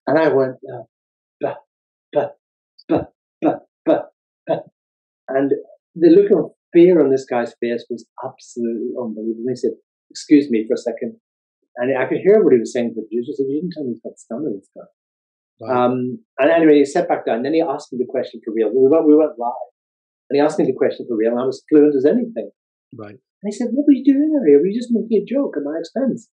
and I went, uh, bah, bah, bah, bah, bah, bah. and the look of fear on this guy's face was absolutely unbelievable. He said, "Excuse me for a second. And I could hear what he was saying to the producer. He said, "You didn't tell me he's got stomach, this guy." Um, and anyway, he sat back down. Then he asked me the question for real. We went, we went live. And he asked me the question for real, and I was fluent as anything. Right. And he said, What were you doing here? Were you just making a joke at my expense?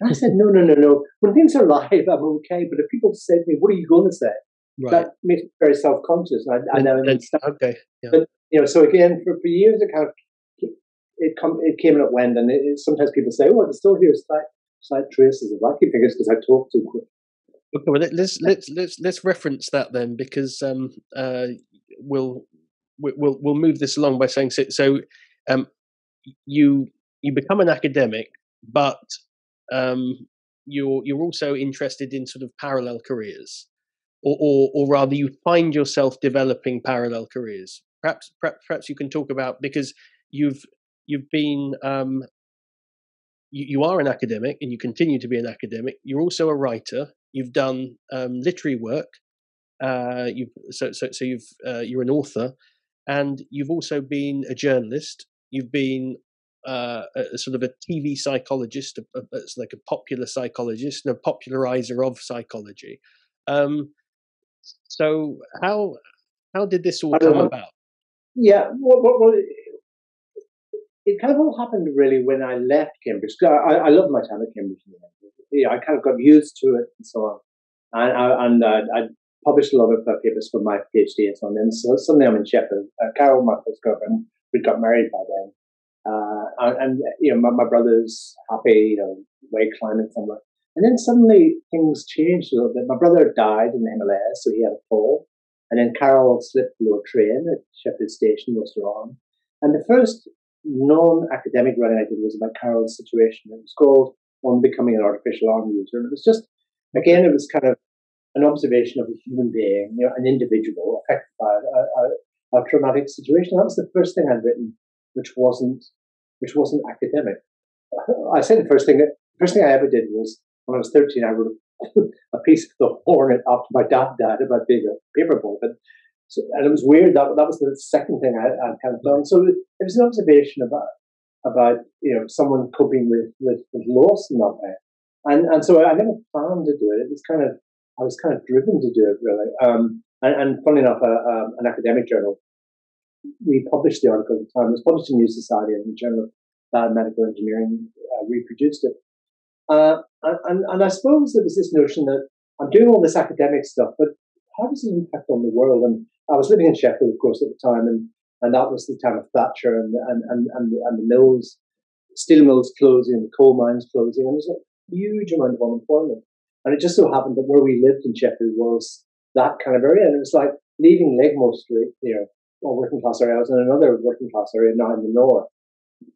And I said, No, no, no, no. When things are live, I'm okay. But if people say to me, What are you going to say? Right. That makes me very self conscious. I, I know. Okay. Yeah. But, you know, so again, for, for years, it kind of it, come, it came and it went. And it, it, sometimes people say, Oh, it's still hear slight, slight traces of lucky fingers because I talk too quick. Okay, well, let's let's let's let's reference that then because um, uh, we'll we'll we'll move this along by saying so. so um, you you become an academic, but um, you're you're also interested in sort of parallel careers, or, or or rather, you find yourself developing parallel careers. Perhaps perhaps perhaps you can talk about because you've you've been um, you, you are an academic and you continue to be an academic. You're also a writer You've done um, literary work. Uh, you've so so so you've uh, you're an author, and you've also been a journalist. You've been uh, a, sort of a TV psychologist, a, a, like a popular psychologist, and a popularizer of psychology. Um, so how how did this all come about? Yeah, well, well, it kind of all happened really when I left Cambridge. I, I love my time at Cambridge I kind of got used to it and so on. And, I, and uh, I published a lot of uh, papers for my PhD and so on. And so suddenly I'm in Sheffield. Uh, Carol, my first girlfriend, we got married by then. Uh, and, you know, my, my, brother's happy, you know, way climbing somewhere. And then suddenly things changed a little bit. My brother died in the Himalayas, so he had a fall. And then Carol slipped below a train at Sheffield Station, was wrong. And the first non-academic writing I did was about Carol's situation. It was called on becoming an artificial arm user. And it was just, again, it was kind of an observation of a human being, you know, an individual affected by a, a, a traumatic situation. That was the first thing I'd written, which wasn't, which wasn't academic. I say the first thing, first thing I ever did was when I was 13, I wrote *laughs* a piece of the Hornet after my dad died about being a paper boy. But so, and it was weird. That that was the second thing I, I'd kind of done. So it, was an observation about about you know someone coping with with, with loss in that way. And and so I never planned to do it. It was kind of I was kind of driven to do it really. Um, and, and funny enough, uh, um, an academic journal we published the article at the time. It was published in New Society and the Journal of Biomedical Engineering uh, reproduced it. Uh, and, and I suppose there was this notion that I'm doing all this academic stuff, but how does it impact on the world? And I was living in Sheffield, of course, at the time, and and that was the time of Thatcher and and and and, and the mills, steel mills closing, the coal mines closing, and there's a huge amount of unemployment. And it just so happened that where we lived in Sheffield was that kind of area, and it was like leaving Legmore Street, you know, a working class area. I was in another working class area now in the north,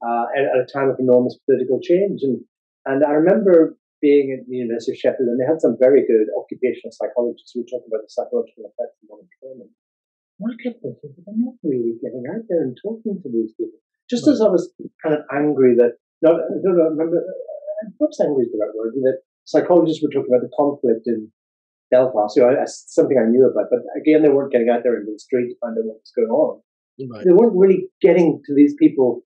uh, at, at a time of enormous political change, and and I remember being at the University of Sheffield, and they had some very good occupational psychologists who were talking about the psychological effects of unemployment. Kept thinking, but I'm not really getting out there and talking to these people. Just right. as I was kind of angry that, no, I don't know, remember, uh, perhaps angry is the right word, that psychologists were talking about the conflict in Belfast, you know, something I knew about, but again, they weren't getting out there into the street to find out what was going on. Right. They weren't really getting to these people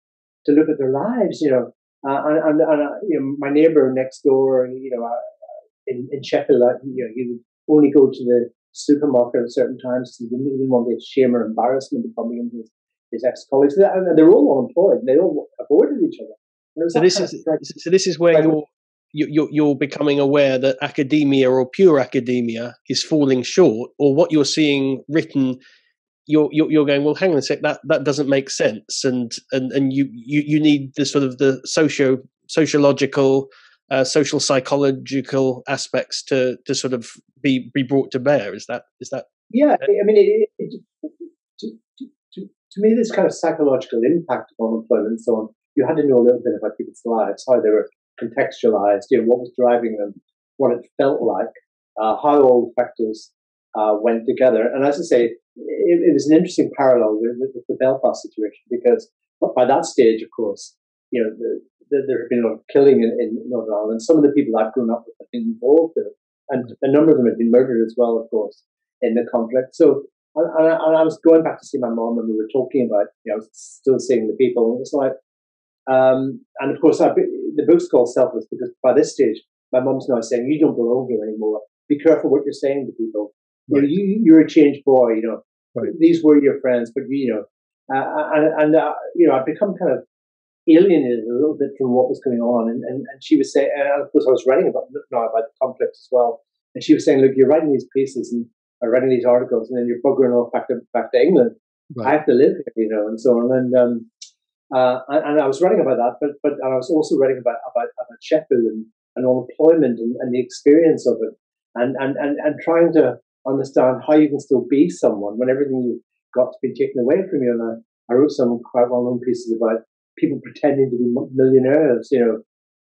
to look at their lives, you know. Uh, and, and, and uh, you know, my neighbor next door, you know, uh, in, in Sheffield, like, you know, he would only go to the supermarket at certain times. He didn't, he didn't want the shame or embarrassment of bumping into his, his ex-colleagues. And they're all unemployed. They all avoided each other. So this is so this is where you're you're, you're becoming aware that academia or pure academia is falling short, or what you're seeing written, you're, you're, you're going, well, hang on a sec, that, that doesn't make sense. And, and, and you, you, you need the sort of the socio, sociological, uh, social psychological aspects to, to sort of be, be brought to bear. Is that, is that? Yeah. I mean, it, it, to, to, to, to me, this kind of psychological impact of unemployment and so on, you had to know a little bit about people's lives, how they were contextualized, you know, what was driving them, what it felt like, uh, how all the factors uh, went together. And as I say, it, it was an interesting parallel with, with, the Belfast situation because by that stage, of course, you know, the, there had been a lot of killing in, in Northern Ireland. Some of the people I've grown up with have been involved in it, and a number of them had been murdered as well, of course, in the conflict. So, and, and I was going back to see my mom, and we were talking about, you know, I was still seeing the people, and it's like, um, and of course, I, the book's called Selfless because by this stage, my mum's now saying, "You don't belong here anymore. Be careful what you're saying to people. Right. You, you, are a changed boy. You know, right. these were your friends, but you know, uh, and, and uh, you know, I've become kind of alienated a little bit from what was going on. And, and, and she was saying, and of course, I was writing about now about the conflict as well. And she was saying, look, you're writing these pieces and are writing these articles, and then you're buggering off back to back to England. Right. I have to live here, you know, and so on. And um, uh, and, and, I was writing about that, but but I was also writing about about, about Sheffield and, and unemployment and, and the experience of it, and, and and and trying to understand how you can still be someone when everything you've got to be taken away from you. And I, I wrote some quite well-known pieces about people pretending to be millionaires. You know,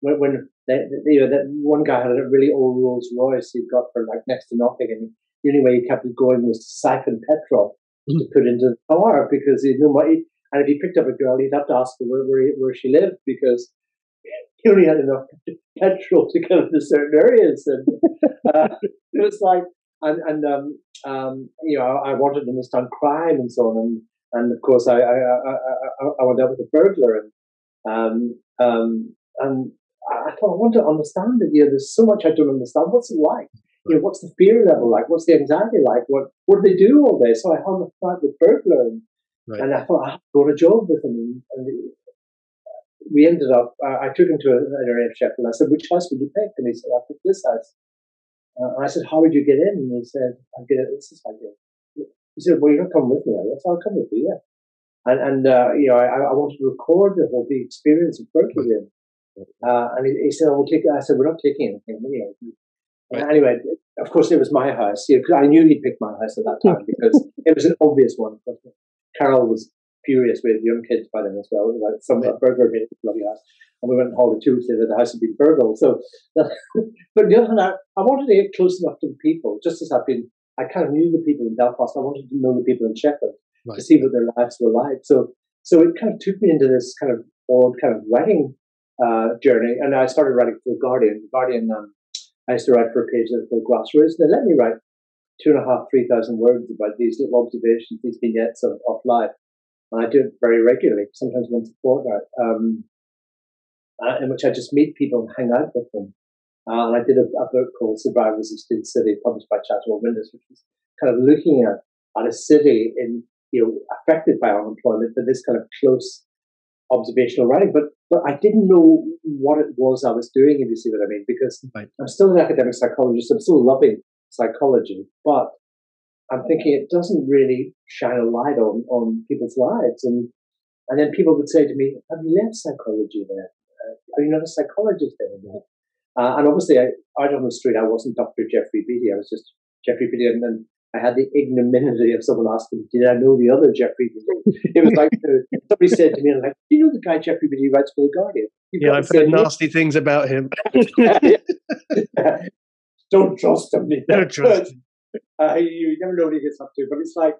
when, when they, they, you know that one guy had a really old Rolls Royce he got for like next to nothing, and the only way he kept it going was to siphon petrol mm. to put into the car because he knew he, and if he picked up a girl, he'd have to ask her where, where, where she lived because he only had enough *laughs* petrol to go to certain areas. And uh, it was like, and, and um, um, you know, I wanted to understand crime and so on. And, and of course, I, I, I, I, I went out with a burglar. And, um, um, and I thought, I want to understand it. You know, there's so much I don't understand. What's it like? You know, what's the fear level like? What's the anxiety like? What what do they do all day? So I hung out with burglar and Right. And I thought I got a job with him. And we ended up, uh, I took him to an area of Sheffield. I said, which house would you pick? And he said, I picked this house. Uh, and I said, how would you get in? And he said, I get it. This is how I get He said, well, you're not coming with me. I said, I'll come with you, yeah. And, and uh, you know, I, I wanted to record the whole the experience of working with him. Uh, and he, he, said, oh, we'll take I said, we're not taking anything. You know. Right. Anyway, of course, it was my house. You know, I knew he'd pick my house at that time *laughs* because it was an obvious one. Carol was furious with young kids by then as well. Like some yeah. burger hit bloody house. And we went and hauled it Tuesday that the house had been burgled. So, *laughs* but the other hand, I, I wanted to get close enough to the people, just as I've been, I kind of knew the people in Belfast. I wanted to know the people in Sheffield right. to see what their lives were like. So, so it kind of took me into this kind of odd kind of writing uh, journey. And I started writing for The Guardian. The Guardian, um, I used to write for a page that called Grassroots. They let me write two and a half, three thousand words about these little observations, these vignettes of, of life. And I do it very regularly, sometimes once a fortnight, um, uh, in which I just meet people and hang out with them. Uh, and I did a, a, book called Survivors of Steel City, published by Chatto and Windus, which was kind of looking at, at a city in, you know, affected by unemployment, but this kind of close observational writing. But but I didn't know what it was I was doing, if you see what I mean, because right. I'm still an academic psychologist. I'm still loving psychology, but I'm thinking it doesn't really shine a light on, on people's lives. And, and then people would say to me, have you left psychology there? Uh, are you not a psychologist anymore? Uh, and obviously, I, out on the street, I wasn't Dr. Geoffrey Beattie. I was just Geoffrey Beattie. And, and I had the ignominy of someone asking, did I know the other Geoffrey Beattie? *laughs* it was like somebody said to me, like, do you know the guy Geoffrey Beattie writes for The Guardian? You've yeah, I've heard nasty things about him. *laughs* don't trust him. *laughs* Don't trust him. Uh, you never know what he gets up to, but it's like,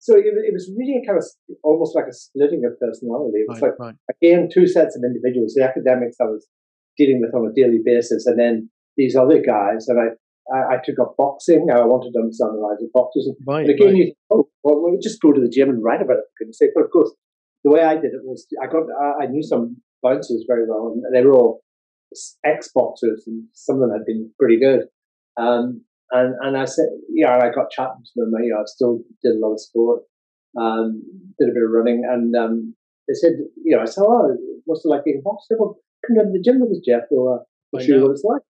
so it, it was really kind of almost like a splitting of personality. It was right, like, right. again, two sets of individuals, the academics I was dealing with on a daily basis, and then these other guys. And I, I, I took up boxing. I wanted to understand the lives of boxers. And, right, again, you, oh, well, we'll just go to the gym and write about it, for goodness sake. But of course, the way I did it was I got, I, I knew some bouncers very well, and they were all ex boxers, and some of them had been pretty good. Um, and and I said, yeah, I got chatting to them. You know, I still did a lot of sport, um, did a bit of running, and um, they said, you know, I said, oh, what's it like being a boxer? Well, come down to the gym with us, Jeff. Or uh, we'll show you what it's like.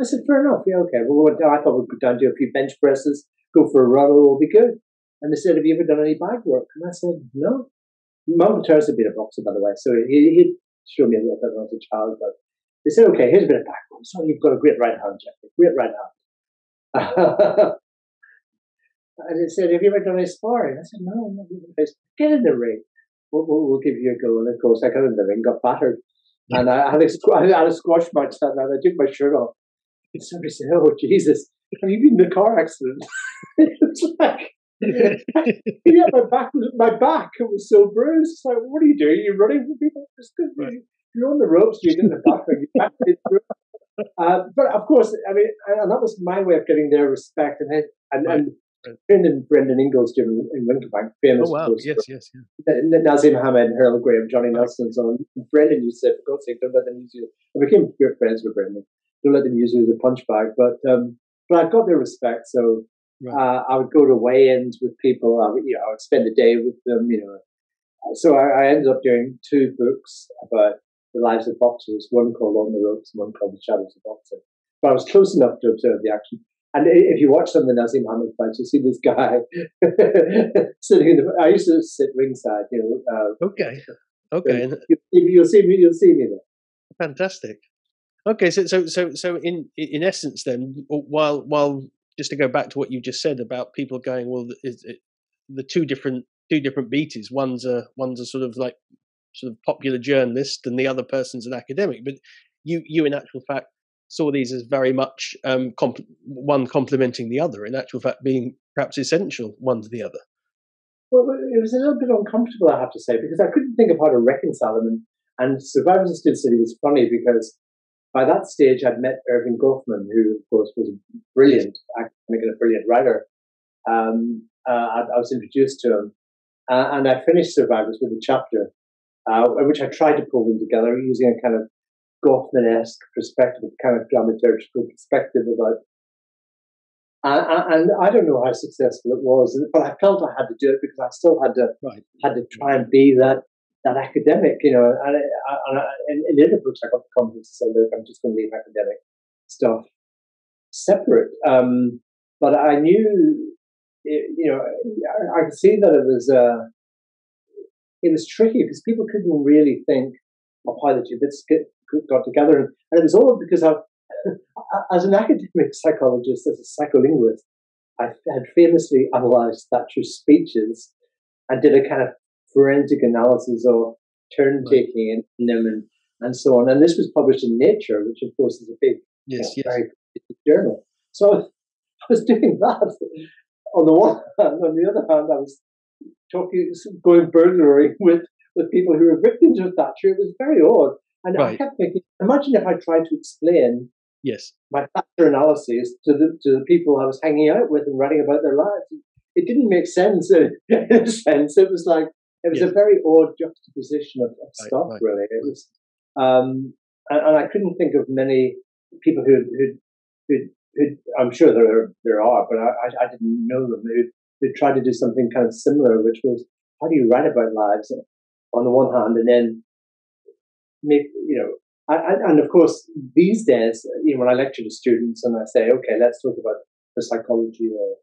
I said, fair enough. Yeah, okay. Well, I thought we'd go down do a few bench presses, go for a run, it will be good. And they said, have you ever done any bag work? And I said, no. Mum Terrace had been a boxer, by the way, so he, he showed me a little bit when I was a child. But they said, okay, here's a bit of bag work. So you've got a great right hand, Jeff. Great right *laughs* hand. and they said, have you ever done any sparring? I said, no, I'm not doing Get in the ring. We'll, we'll, we'll, give you a go. And of course, I got in the ring, got battered. And I had, a, I had a squash match that night. I took my shirt off. And somebody said, oh, Jesus, have you been in a car accident? *laughs* it was like, *laughs* yeah, my back was my back it was so bruised. It's like, what are you doing? You're running for people. Right. You're on the ropes. You're in the back. uh, but of course, I mean, and that was my way of getting their respect. And and, right. and Brendan Brendan Ingle's gym in Wincobank, famous. Oh wow! Yes, yes, yeah. Naseem Hamed, Herol Graham, Johnny Nelson, and so on. Brendan used to say, "For God's sake, don't let them use you." I became good friends with Brendan. Don't let them use you as a punch bag. But um, but I've got their respect, so Right. Uh, I would go to weigh-ins with people. I would, you know, I would spend a day with them. You know, so I, I ended up doing two books about the lives of boxers. One called On the Ropes, and one called The Shadows of Boxing. But I was close enough to observe the action. And if you watch some of the Naseem Hamed fights, you see this guy *laughs* sitting in the. I used to sit ringside. You know. Uh, okay. Okay. You, you'll see me. You'll see me there. Fantastic. Okay, so so so so in in essence, then, while while just to go back to what you just said about people going, well, is it, the two different two different Beatties. One's a one's a sort of like sort of popular journalist, and the other person's an academic. But you you in actual fact saw these as very much um, comp- one complementing the other. In actual fact, being perhaps essential one to the other. Well, it was a little bit uncomfortable, I have to say, because I couldn't think of how to reconcile them. And, and Survivors of Steel City was funny because by that stage, I'd met Erving Goffman, who, of course, was a brilliant academic and a brilliant writer. Um, uh, I, I, was introduced to him, uh, and I finished Survivors with a chapter, uh, which I tried to pull them together using a kind of Goffman-esque perspective, kind of dramaturgical perspective about. Uh, and I don't know how successful it was, but I felt I had to do it because I still had to right. had to try and be that that academic, you know, and, and, and in the books I got the confidence to say, look, I'm just going to leave academic stuff separate. Um, but I knew, it, you know, I, I, could see that it was, uh, it was tricky because people couldn't really think of how the two bits got together. And, and it was all because I, *laughs* as an academic *laughs* psychologist, as a psycholinguist, I had famously analyzed Thatcher's speeches and did a kind of forensic analysis of turn taking in them and, and so on. And this was published in Nature, which of course is a big, yes, you know, yes. very journal. So *laughs* I was doing that on the one hand. On the other hand, I was talking, going burglary with, with people who were victims of Thatcher. It was very odd. And right. I kept thinking, imagine if I tried to explain yes my factor analysis to the to the people I was hanging out with and writing about their lives. It didn't make sense *laughs* in a sense. It was like it was yeah. a very odd juxtaposition of, of right, stuff, right. really. It was, um, and, and, I couldn't think of many people who, who, who, who I'm sure there are, there are, but I, I didn't know them who, who tried to do something kind of similar, which was how do you write about lives on the one hand, and then make you know. I, and of course, these days, you know, when I lecture to students and I say, "Okay, let's talk about the psychology of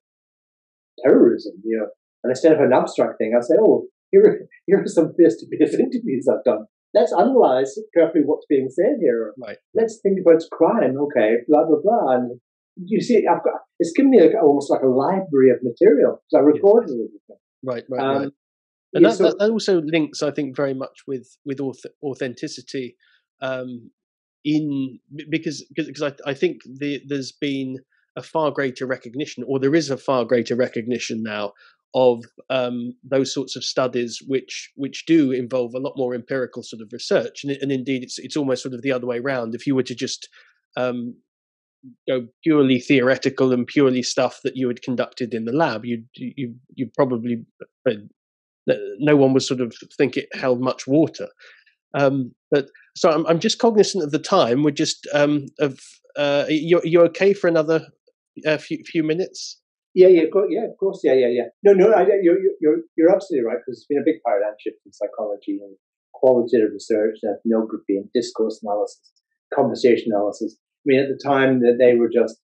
terrorism," you know, and instead of an abstract thing, I say, "Oh, here, here are some face-to-face *laughs* interviews I've done. Let's analyze carefully what's being said here. Right. Let's think about crime. Okay, blah blah blah. And you see, I've got it's given me like, almost like a library of material because I recorded yes. everything. Right, right, um, right. And yeah, that, so, that, also links, I think, very much with with authenticity. Um, in because because I, I think the, there's been a far greater recognition, or there is a far greater recognition now of um, those sorts of studies, which which do involve a lot more empirical sort of research, and, and indeed it's it's almost sort of the other way around. If you were to just um, go purely theoretical and purely stuff that you had conducted in the lab, you you you probably uh, no one would sort of think it held much water. Um, but so I'm, I'm just cognizant of the time. We're just um, of uh, you're, you're okay for another a few few minutes? Yeah, yeah, yeah, of course, yeah, yeah, yeah. No, no, I, you're you're you're absolutely right because it's been a big paradigm shift in psychology and qualitative research, and ethnography, and discourse analysis, conversation analysis. I mean, at the time that they were just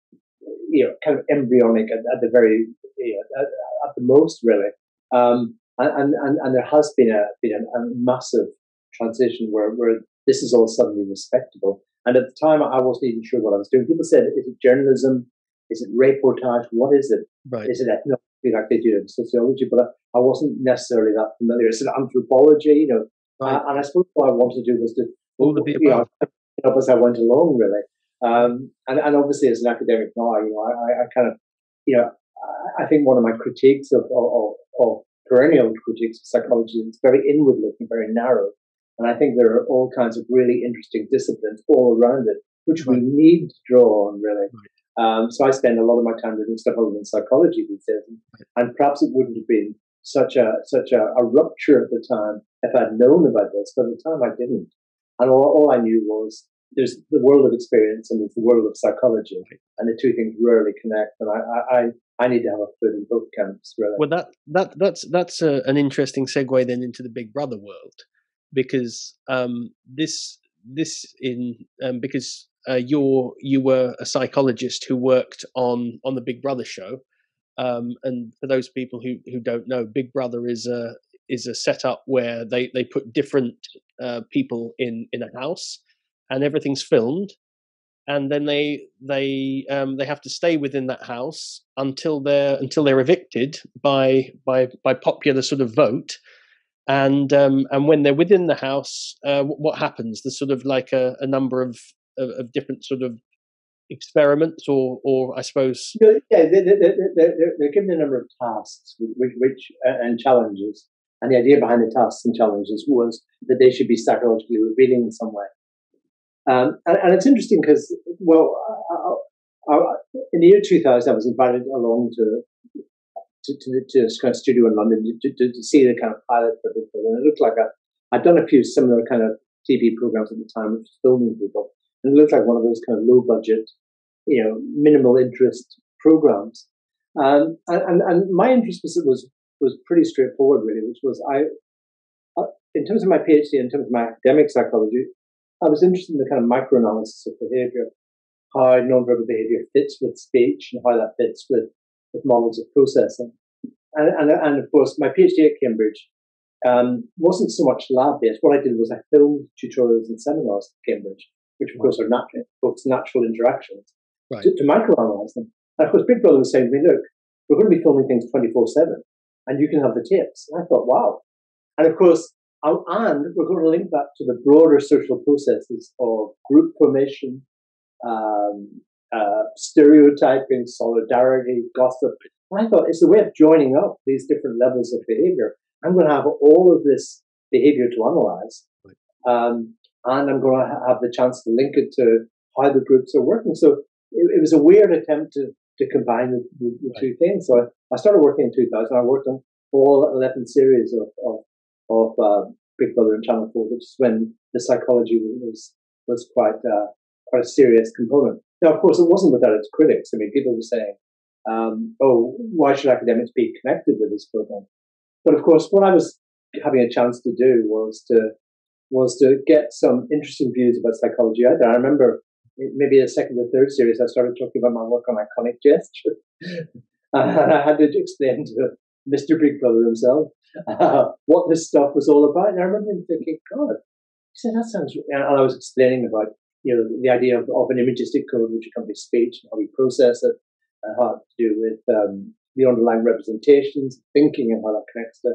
you know kind of embryonic at, at the very you know, at, at, the most really. Um, and, and and there has been a been a, a massive transition where where this is all suddenly respectable. And at the time, I wasn't even sure what I was doing. People said, "Is it journalism? Is it reportage? What is it? Right. Is it ethnography like they do in sociology?" But I, I wasn't necessarily that familiar. Is it anthropology? You know, right. uh, and I suppose what I wanted to do was to all the you know, as I went along, really. Um, and, and obviously, as an academic now, you know, I, I kind of, you know, I think one of my critiques of, of, of perennial critiques of psychology is very inward looking, very narrow. And I think there are all kinds of really interesting disciplines all around it, which we need to draw on, really. Um, so I spend a lot of my time doing stuff other than psychology these days, and perhaps it wouldn't have been such a such a, a, rupture at the time if I'd known about this. But at the time, I didn't, and all, all I knew was there's the world of experience and there's the world of psychology, and the two things rarely connect. And I, I, I need to have a foot in both camps, really. Well, that that that's that's a, an interesting segue then into the Big Brother world, because um, this this in um, because uh, you're you were a psychologist who worked on on the Big Brother show, um, and for those people who who don't know, Big Brother is a is a setup where they they put different uh, people in in a house, and everything's filmed, and then they they um, they have to stay within that house until they're until they're evicted by by by popular sort of vote. And um, and when they're within the house uh, what happens? There's sort of like a, a number of, of, of different sort of experiments or or i suppose yeah they're, they're, they're, they're given a number of tasks which, which uh, and challenges. And the idea behind the tasks and challenges was that they should be psychologically revealing in some way um, and, and, it's interesting because, well, I, I, in the year 2000, I was invited along to to, to, to kind of studio in London to, to, to, see the kind of pilot for Big. And it looked like a, I'd done a few similar kind of TV programs at the time, which was filming people. And it looked like one of those kind of low budget, you know, minimal interest programs. Um, and, and, and my interest was, was, was pretty straightforward, really, which was I, uh, in terms of my PhD, in terms of my academic psychology, I was interested in the kind of microanalysis of behavior, how nonverbal behavior fits with speech and how that fits with, with models of processing. And, and, and of course, my PhD at Cambridge um, wasn't so much lab based. What I did was I filmed tutorials and seminars at Cambridge, which of course are natural, natural interactions, right. to, to microanalyze them. And of course, Big Brother was saying to me, look, we're going to be filming things 24 7 and you can have the tapes. And I thought, wow. And of course, and we're going to link that to the broader social processes of group formation, um, uh, stereotyping, solidarity, gossip. I thought it's the way of joining up these different levels of behavior. I'm going to have all of this behavior to analyze, um, and I'm going to have the chance to link it to how the groups are working. So it, it was a weird attempt to, to combine the, the, the right. two things. So I, I, started working in 2000. I worked on all 11 series of, of of uh, Big Brother and Channel 4, which is when the psychology was was quite uh, quite a serious component. Now, of course, it wasn't without its critics. I mean, people were saying, um, "Oh, why should academics be connected with this program?" But of course, what I was having a chance to do was to was to get some interesting views about psychology. I remember maybe the second or third series, I started talking about my work on iconic gesture, *laughs* and I had to explain to Mr. Big Brother himself uh, *laughs* what this stuff was all about. And I remember thinking, God, he said, that sounds, and I was explaining about, you know, the idea of, of an imagistic code which accompanies speech and how we process it, and how to do with um, the underlying representations, thinking, and how that connects to,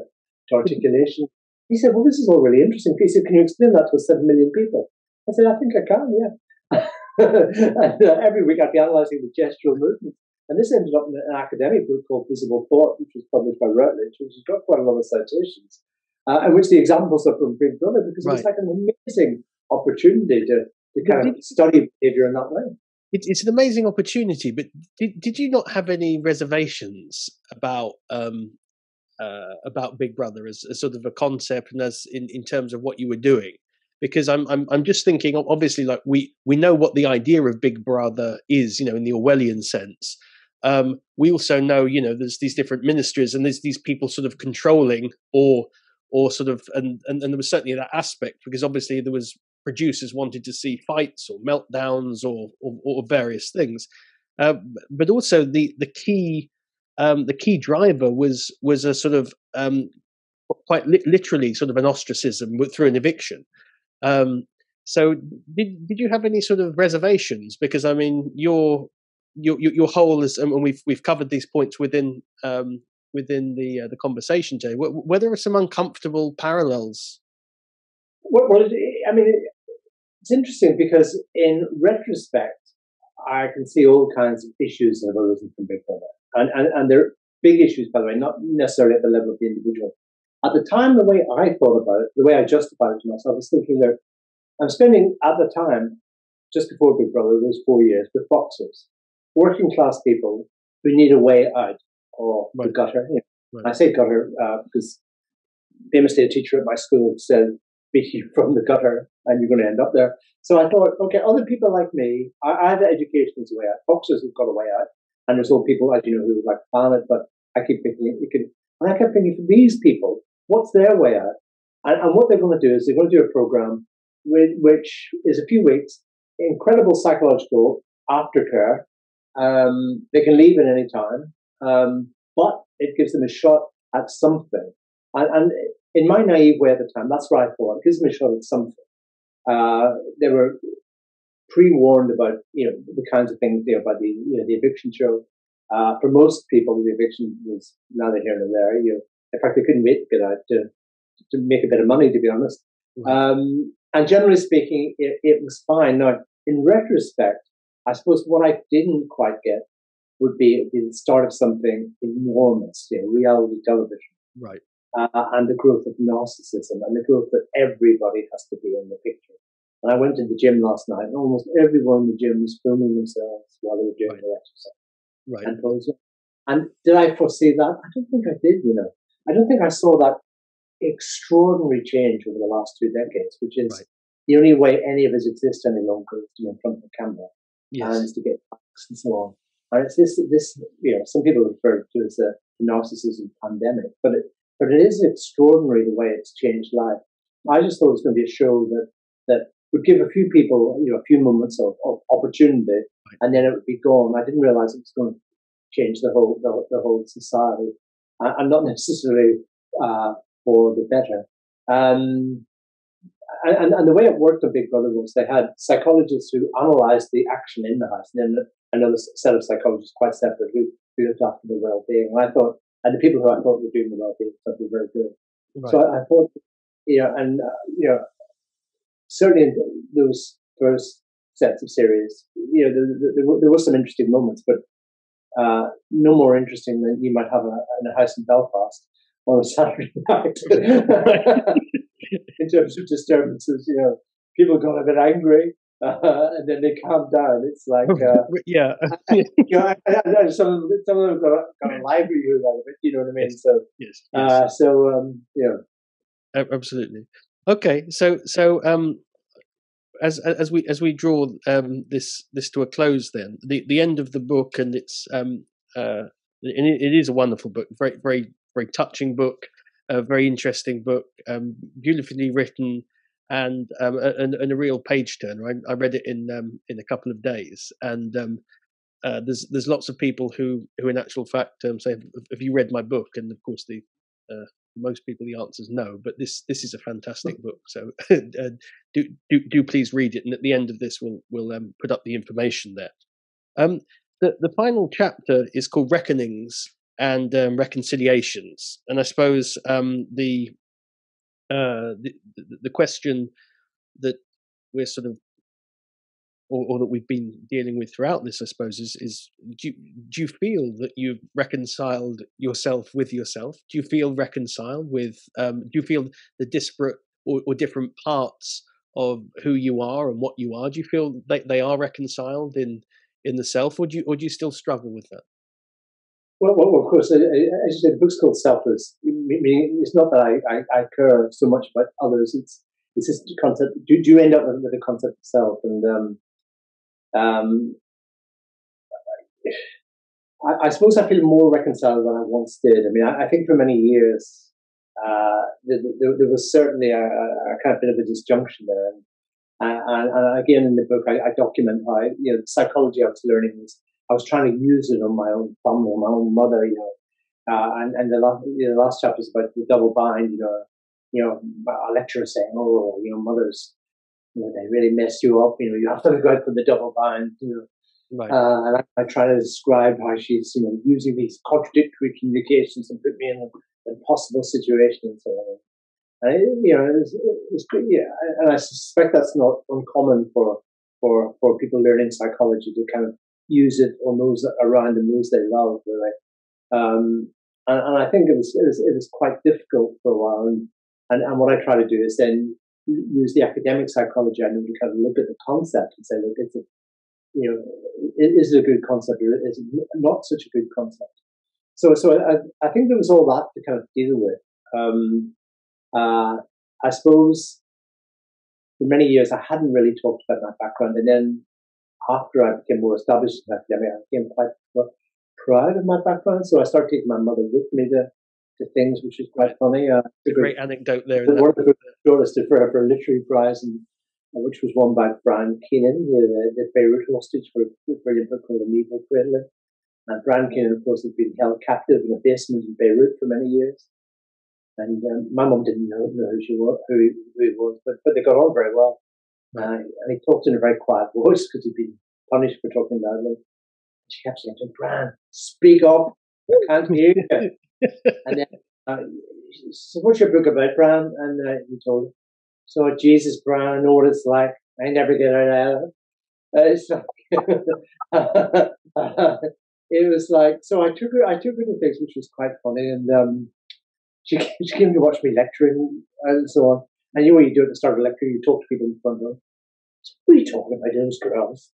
to articulation. He said, well, this is all really interesting. He said, can you explain that to 7 million people? I said, I think I can, yeah. *laughs* and uh, every week I'd be analysing the gestural movements and this ended up in an academic book called Visible Thought, which was published by Routledge, which has got quite a lot of citations, uh, and which the examples are from Big Brother, because right. it was like an amazing opportunity to, to kind did, of study behavior in that way. It, it's an amazing opportunity, but did, did you not have any reservations about um, uh, about Big Brother as, as, sort of a concept and as in, in terms of what you were doing? because I'm I'm I'm just thinking obviously like we we know what the idea of Big Brother is, you know, in the Orwellian sense, um, we also know, you know, there's these different ministries and there's these people sort of controlling or or sort of and, and, and there was certainly that aspect because obviously there was producers wanted to see fights or meltdowns or or, or various things. Uh, but also the the key um, the key driver was was a sort of um, quite li- literally sort of an ostracism through an eviction. Um, so did did you have any sort of reservations? Because I mean, your your your whole is, and we've we've covered these points within um, within the uh, the conversation today. Were, were, there are some uncomfortable parallels? Well I mean, it's interesting because in retrospect, I can see all kinds of issues that have arisen from Big Brother, and and, and they're big issues, by the way, not necessarily at the level of the individual. At the time, the way I thought about it, the way I justified it to myself, was thinking that I'm spending at the time, just before Big Brother, those four years with boxers, working class people who need a way out or right. the gutter. You know, right. I say gutter uh, because famously a teacher at my school said, "Be from the gutter, and you're going to end up there." So I thought, okay, other people like me, I, I have education as a way out. Boxers have got a way out, and there's all people, as you know, who like planet. But I keep thinking, you can, and I kept thinking, for these people, what's their way out? And, and what they're going to do is they're going to do a program which, which is a few weeks, incredible psychological aftercare. Um, they can leave at any time, um, but it gives them a shot at something. And, and, in my naive way at the time, that's what I thought. It gives them a shot at something. Uh, they were pre-warned about you know the kinds of things you know, about the you know the eviction show. Uh, for most people, the eviction was neither here nor there. You know, in fact, they couldn't wait to get out to to make a bit of money. To be honest, mm-hmm. um, and generally speaking, it, it, was fine. Now, in retrospect, I suppose what I didn't quite get would be, be the start of something enormous, you know, reality television. Right. Uh, and the growth of narcissism and the growth that everybody has to be in the picture. And I went to the gym last night, and almost everyone in the gym was filming themselves while they were doing right. their exercise. Right. And posing. And did I foresee that? I don't think I did, you know. I don't think I saw that extraordinary change over the last two decades, which is right. the only way any of us exist any longer is to be in front of the camera yes. and to get likes and so on. And it's this, this, you know, some people refer to it as a narcissism pandemic, but it, but it is extraordinary the way it's changed life. I just thought it was going to be a show that, that would give a few people, you know, a few moments of, of opportunity right. and then it would be gone. I didn't realize it was going to change the whole, the, the whole society and not *laughs* necessarily, uh, for the better. Um, and, and, the way it worked on Big Brother was they had psychologists who analysed the action in the house, and then another set of psychologists quite separate who, who looked after the well-being. And I thought, and the people who I thought were doing the well-being stuff were very good. Right. So I, I, thought, you know, and uh, you know, certainly in those first sets of series, you know, there, there, were, there were some interesting moments, but uh, no more interesting than you might have a, in a house in Belfast on a *laughs* Saturday night *laughs* in terms of disturbances. You know, people got a bit angry. Uh, *laughs* and then they calm down. It's like, *laughs* uh, yeah, *laughs* you know, I, I, some of them, some of them got, a, got a livelihood out of it. You know what I mean? So, yes, yes. Uh, so um, you know, absolutely. Okay, so so um, as as we as we draw um, this this to a close, then the the end of the book, and it's um, uh, and it, it is a wonderful book, very very very touching book, a very interesting book, um, beautifully written, and um, and, and, a real page turner. I, I read it in um, in a couple of days, and um, uh, there's there's lots of people who who in actual fact um, say, "Have you read my book?" And of course, the uh, most people the answer is no. But this this is a fantastic book, so *laughs* uh, do do do please read it. And at the end of this, we'll we'll um, put up the information there. Um, the the final chapter is called Reckonings, and um, reconciliations. And I suppose um, the, uh, the, the question that we're sort of or, or, that we've been dealing with throughout this, I suppose, is, is do, you, do you feel that you've reconciled yourself with yourself? Do you feel reconciled with, um, do you feel the disparate or, or, different parts of who you are and what you are? Do you feel they, they are reconciled in, in the self or do you, or do you still struggle with that? Well, well, of course, as you said, the book's called Selfless. It's not that I, I, I, care so much about others. It's it's the concept. Do, do you end up with, with the concept of self? And um, um, I, I, suppose I feel more reconciled than I once did. I mean, I, I think for many years uh, there, there, there, was certainly a, a, kind of bit of a disjunction there. And, and, and again, in the book, I, I, document how you know the psychology I was learning was I was trying to use it on my own family, my own mother. You know, uh, and and the last, you know, the last chapter is about the double bind. You know, you know, a lecturer saying, "Oh, you know, mothers, you know, they really mess you up. You know, you have to go out for the double bind." You know, Right. Uh, and I, I, try to describe how she's, you know, using these contradictory communications and put me in an impossible situation and so on. And it, you know, it's, it's good, yeah. And I suspect that's not uncommon for for for people learning psychology to kind of use it on those around and those they love, really. Um, and, and, I think it was, it was it was quite difficult for a while. And, and and what I try to do is then use the academic psychology and kind of look at the concept and say, look, it's a you know, is it a good concept or is it not such a good concept? So, so I, I think there was all that to kind of deal with. Um, uh, I suppose for many years I hadn't really talked about my background, and then after I became more established in academia, I became quite proud of my background. So I started taking my mother with me to, to things, which is quite funny. Uh, a great anecdote there. The wonderful shortlisted for, for a literary prize and which was won by Brian Keenan, the, the Beirut hostage for a brilliant book called Evil Cradling. And Brian Keenan, of course, had been held captive in a basement in Beirut for many years. And um, my mum didn't know, know who she was, who he, who he was, but, but they got on very well. Uh, and he talked in a very quiet *laughs* voice because he'd been punished for talking loudly. She kept saying to him, Bran, speak up. I can't hear you. *laughs* and then uh, so what's your book about, Bran? And uh, he told her. So Jesus Brown, know what it's like. I never get out of it. Uh, *laughs* it was like so. I took her. I took her to things, which was quite funny, and um, she she came to watch me lecturing and so on. And you know what you do at the start of a lecture, you talk to people in front of them. What are you talking about, those girls?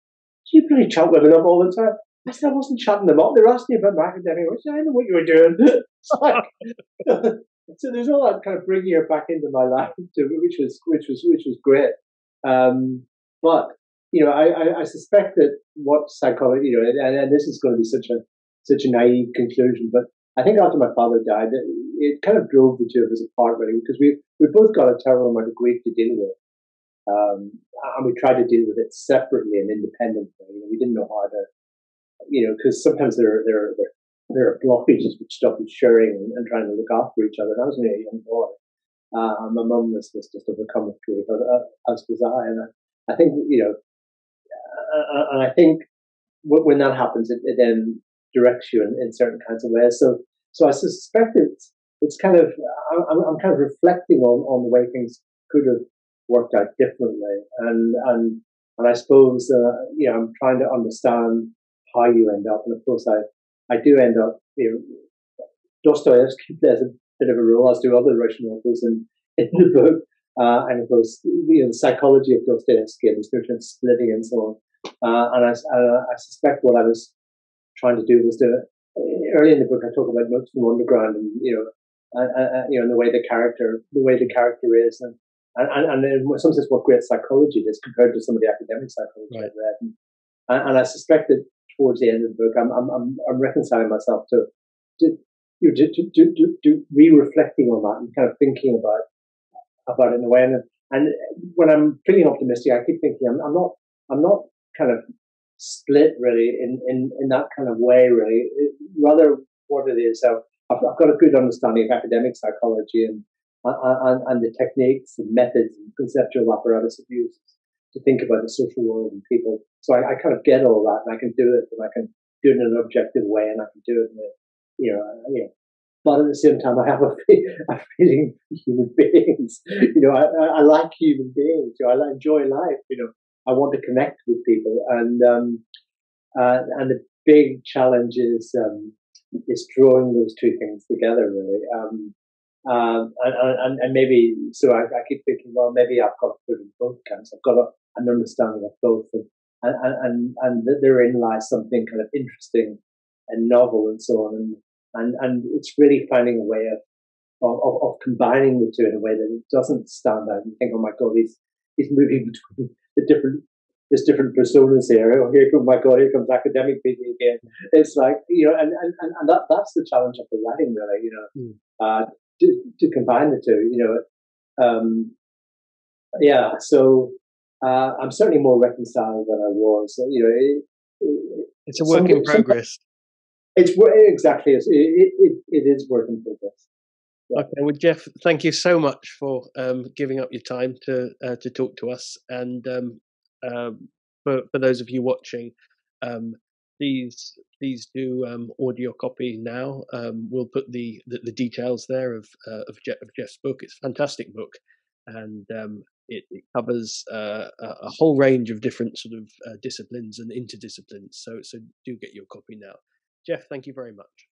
You really chat women up all the time. I said I wasn't chatting them up. They were asking me about my academic. I said I know what you were doing. *laughs* so there's all that kind of bringing her back into my life, *laughs* which was which was which was great. Um, but you know, I, I, I, suspect that what psychology, you know, and, and, this is going to be such a such a naive conclusion, but I think after my father died, it, kind of drove the two of us apart really, because we we both got a terrible amount of grief to deal with, um, and we tried to deal with it separately and independently. You know, we didn't know how to, you know, because sometimes there there there are blockages which stop us sharing and, and, trying to look after each other. And I was only a young boy. Uh, and my mum was, was just overcome with grief, uh, as was I. And I, I think, you know, uh, and I think when that happens, it, it then directs you in, in, certain kinds of ways. So, so I suspect it's, it's kind of, I'm, I'm kind of reflecting on, on the way things could have worked out differently. And, and, and I suppose, uh, you know, I'm trying to understand how you end up. And of course, I, I do end up, you know, Dostoevsky *laughs* plays a bit of a role, as do other Russian authors in, in the book. Uh, and of course, you know, the psychology of Dostoevsky and the spiritual splitting and so on. Uh, and I, I, suspect what I was trying to do was to, early in the book, I talk about notes from underground and, you know, uh, you know, and the way the character, the way the character is, and and, and, in some sense, what great psychology it is compared to some of the academic psychology right. I've read. And, and, I suspect that towards the end of the book, I'm I'm I'm, I'm reconciling myself to to you know, to, to, to, to re-reflecting on that and kind of thinking about about it in a way. And, and when I'm feeling optimistic, I keep thinking I'm, I'm not I'm not kind of split really in, in, in that kind of way really. It, rather, what it is, I've, I've got a good understanding of academic psychology and and, and the techniques and methods and conceptual apparatus it uses to think about the social world and people. So I, I, kind of get all that and I can do it and I can do it in an objective way and I can do it in a, you know, you know, but at the same time, I have a, a *laughs* feeling human *laughs* beings. You know, I, I like human beings. You know, I enjoy life. You know, I want to connect with people, and um, uh, and the big challenge is um, is drawing those two things together. Really, um, um, and, and, and maybe so. I, I, keep thinking, well, maybe I've got put in both camps. I've got a, an understanding of both, and and and and therein lies something kind of interesting and novel and so on. And and and it's really finding a way of of, of combining the two in a way that it doesn't stand out and think, oh my god, he's he's moving *laughs* between the different there's different personas here. Oh, here comes my God, here comes academic people again. It's like you know, and and, and that that's the challenge of the writing, really. You know, mm. uh, to to combine the two. You know, um, yeah. So uh, I'm certainly more reconciled than I was. You know, it, it, it's a work in progress. It's exactly it, it, it is work in progress. Yeah. Okay, well, Geoff, thank you so much for um, giving up your time to uh, to talk to us, and um, um, for for those of you watching, um, please please do um, audio copy now. Um, we'll put the, the, the details there of uh, of, of, Geoff's book. It's a fantastic book, and it, it, covers uh, a whole range of different sort of uh, disciplines and interdisciplines. So so do get your copy now. Jeff, thank you very much.